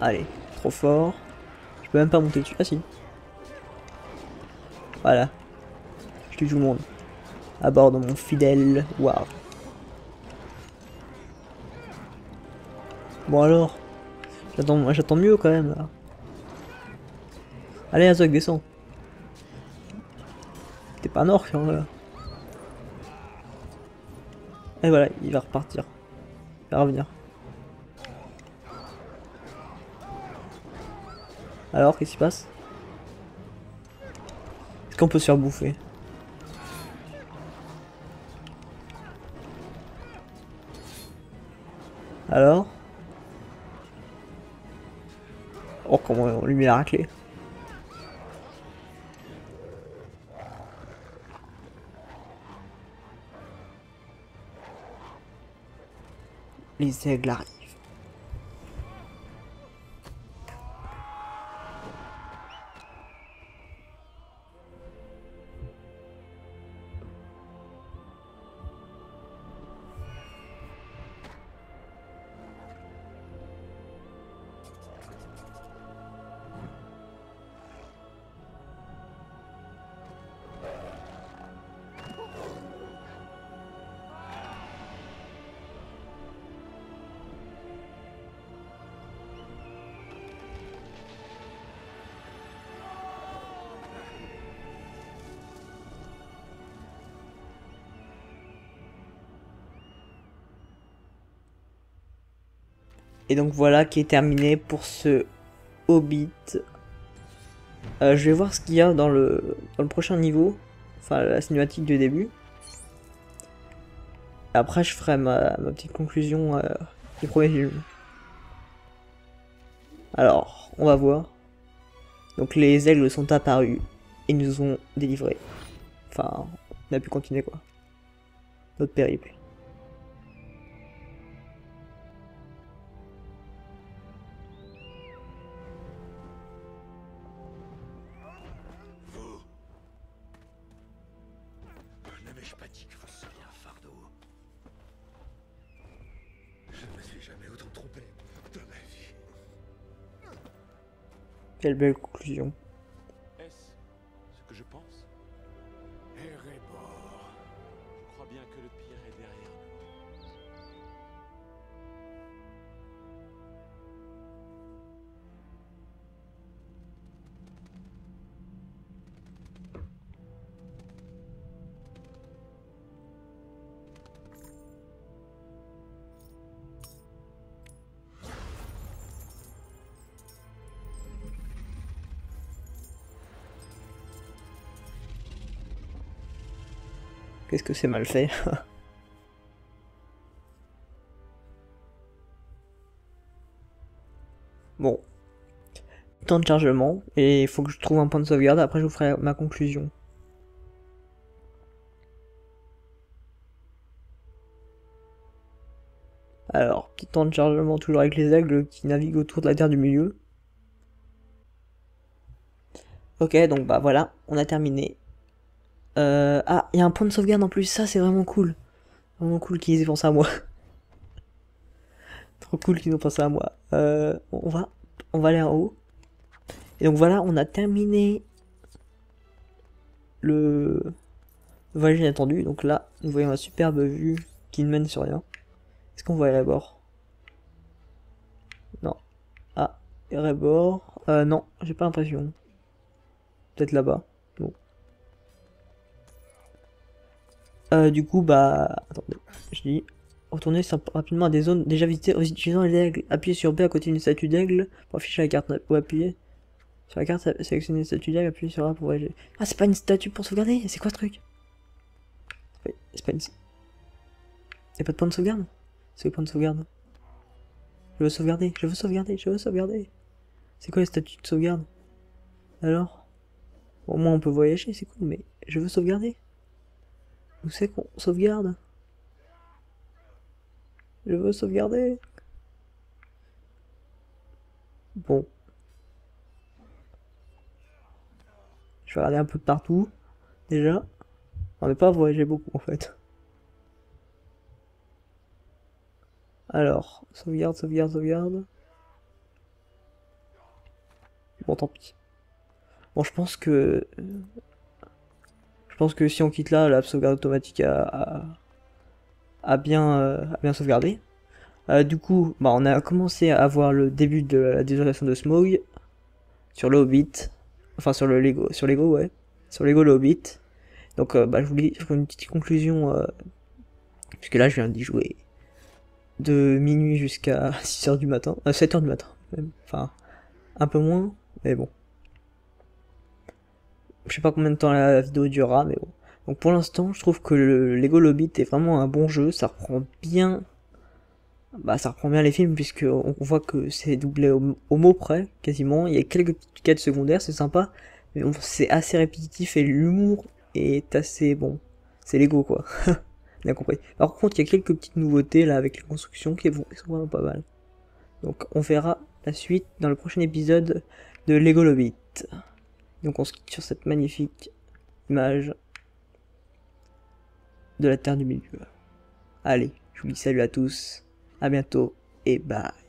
Allez, trop fort. Je peux même pas monter dessus. Ah si. Voilà. Je tue tout le monde. À bord de mon fidèle War. Bon alors. J'attends mieux quand même là. Allez Azog, descends. T'es pas un orc hein, là. Et voilà, il va repartir. Il va revenir. Alors, qu'est-ce qui se passe? Est-ce qu'on peut se faire bouffer? Alors? Comment on lui met la raclée Les aigles arrivent. Et donc voilà qui est terminé pour ce Hobbit. Euh, je vais voir ce qu'il y a dans le, dans le prochain niveau. Enfin, la cinématique du début. Après, je ferai ma, ma petite conclusion euh, du premier film. Alors, on va voir. Donc les aigles sont apparus et nous ont délivrés. Enfin, on a pu continuer quoi. Notre périple. Quelle belle conclusion. C'est mal fait Bon. Temps de chargement. Et il faut que je trouve un point de sauvegarde. Après, je vous ferai ma conclusion. Alors, petit temps de chargement toujours avec les aigles qui naviguent autour de la Terre du Milieu. Ok, donc bah voilà, on a terminé. Euh, ah, il y a un point de sauvegarde en plus, ça c'est vraiment cool. Vraiment cool qu'ils aient pensé à moi. Trop cool qu'ils ont pensé à moi. Euh, on va, on va aller en haut. Et donc voilà, on a terminé le voyage inattendu. Donc là, nous voyons la superbe vue qui ne mène sur rien. Est-ce qu'on voit les bords Non. Ah, bords. Euh, non, j'ai pas l'impression. Peut-être là-bas. Euh, du coup, bah, attendez, je dis, retournez sur- rapidement à des zones déjà visitées en utilisant les aigles. Appuyez sur B à côté d'une statue d'aigle pour afficher la carte ou appuyer sur la carte, sélectionnez une statue d'aigle, appuyez sur A pour voyager. Ah, c'est pas une statue pour sauvegarder, c'est quoi ce truc? C'est pas une. Y'a pas de point de sauvegarde? C'est le point de sauvegarde? Je veux sauvegarder, je veux sauvegarder, je veux sauvegarder. C'est quoi les statuts de sauvegarde? Alors? Au moins on peut voyager, c'est cool, mais je veux sauvegarder. Où c'est qu'on sauvegarde? Je veux sauvegarder. Bon. Je vais regarder un peu partout. Déjà. On n'est pas voyager beaucoup en fait. Alors, sauvegarde, sauvegarde, sauvegarde. Bon, tant pis. Bon, je pense que... Pense que si on quitte là, la sauvegarde automatique a, euh, bien sauvegardé. Euh, du coup, bah, on a commencé à voir le début de la désolation de Smog sur le. Enfin, sur le Lego, sur Lego, ouais. Sur Lego le. Donc, euh, bah, je voulais faire une petite conclusion. puisque là, je viens d'y jouer de minuit jusqu'à 6h du matin. Euh, 7h du matin, même. Enfin, un peu moins, mais bon. Je sais pas combien de temps la vidéo durera, mais bon. Donc pour l'instant, je trouve que le Lego Hobbit est vraiment un bon jeu. Ça reprend bien, bah ça reprend bien les films puisque on voit que c'est doublé au, mot près, quasiment. Il y a quelques petites quêtes secondaires, c'est sympa, mais bon, c'est assez répétitif et l'humour est assez bon. C'est Lego quoi. Bien compris. Par contre, il y a quelques petites nouveautés là avec les constructions qui sont vraiment pas mal. Donc on verra la suite dans le prochain épisode de Lego Hobbit. Donc on se quitte sur cette magnifique image de la Terre du Milieu. Allez, je vous dis salut à tous, à bientôt et bye.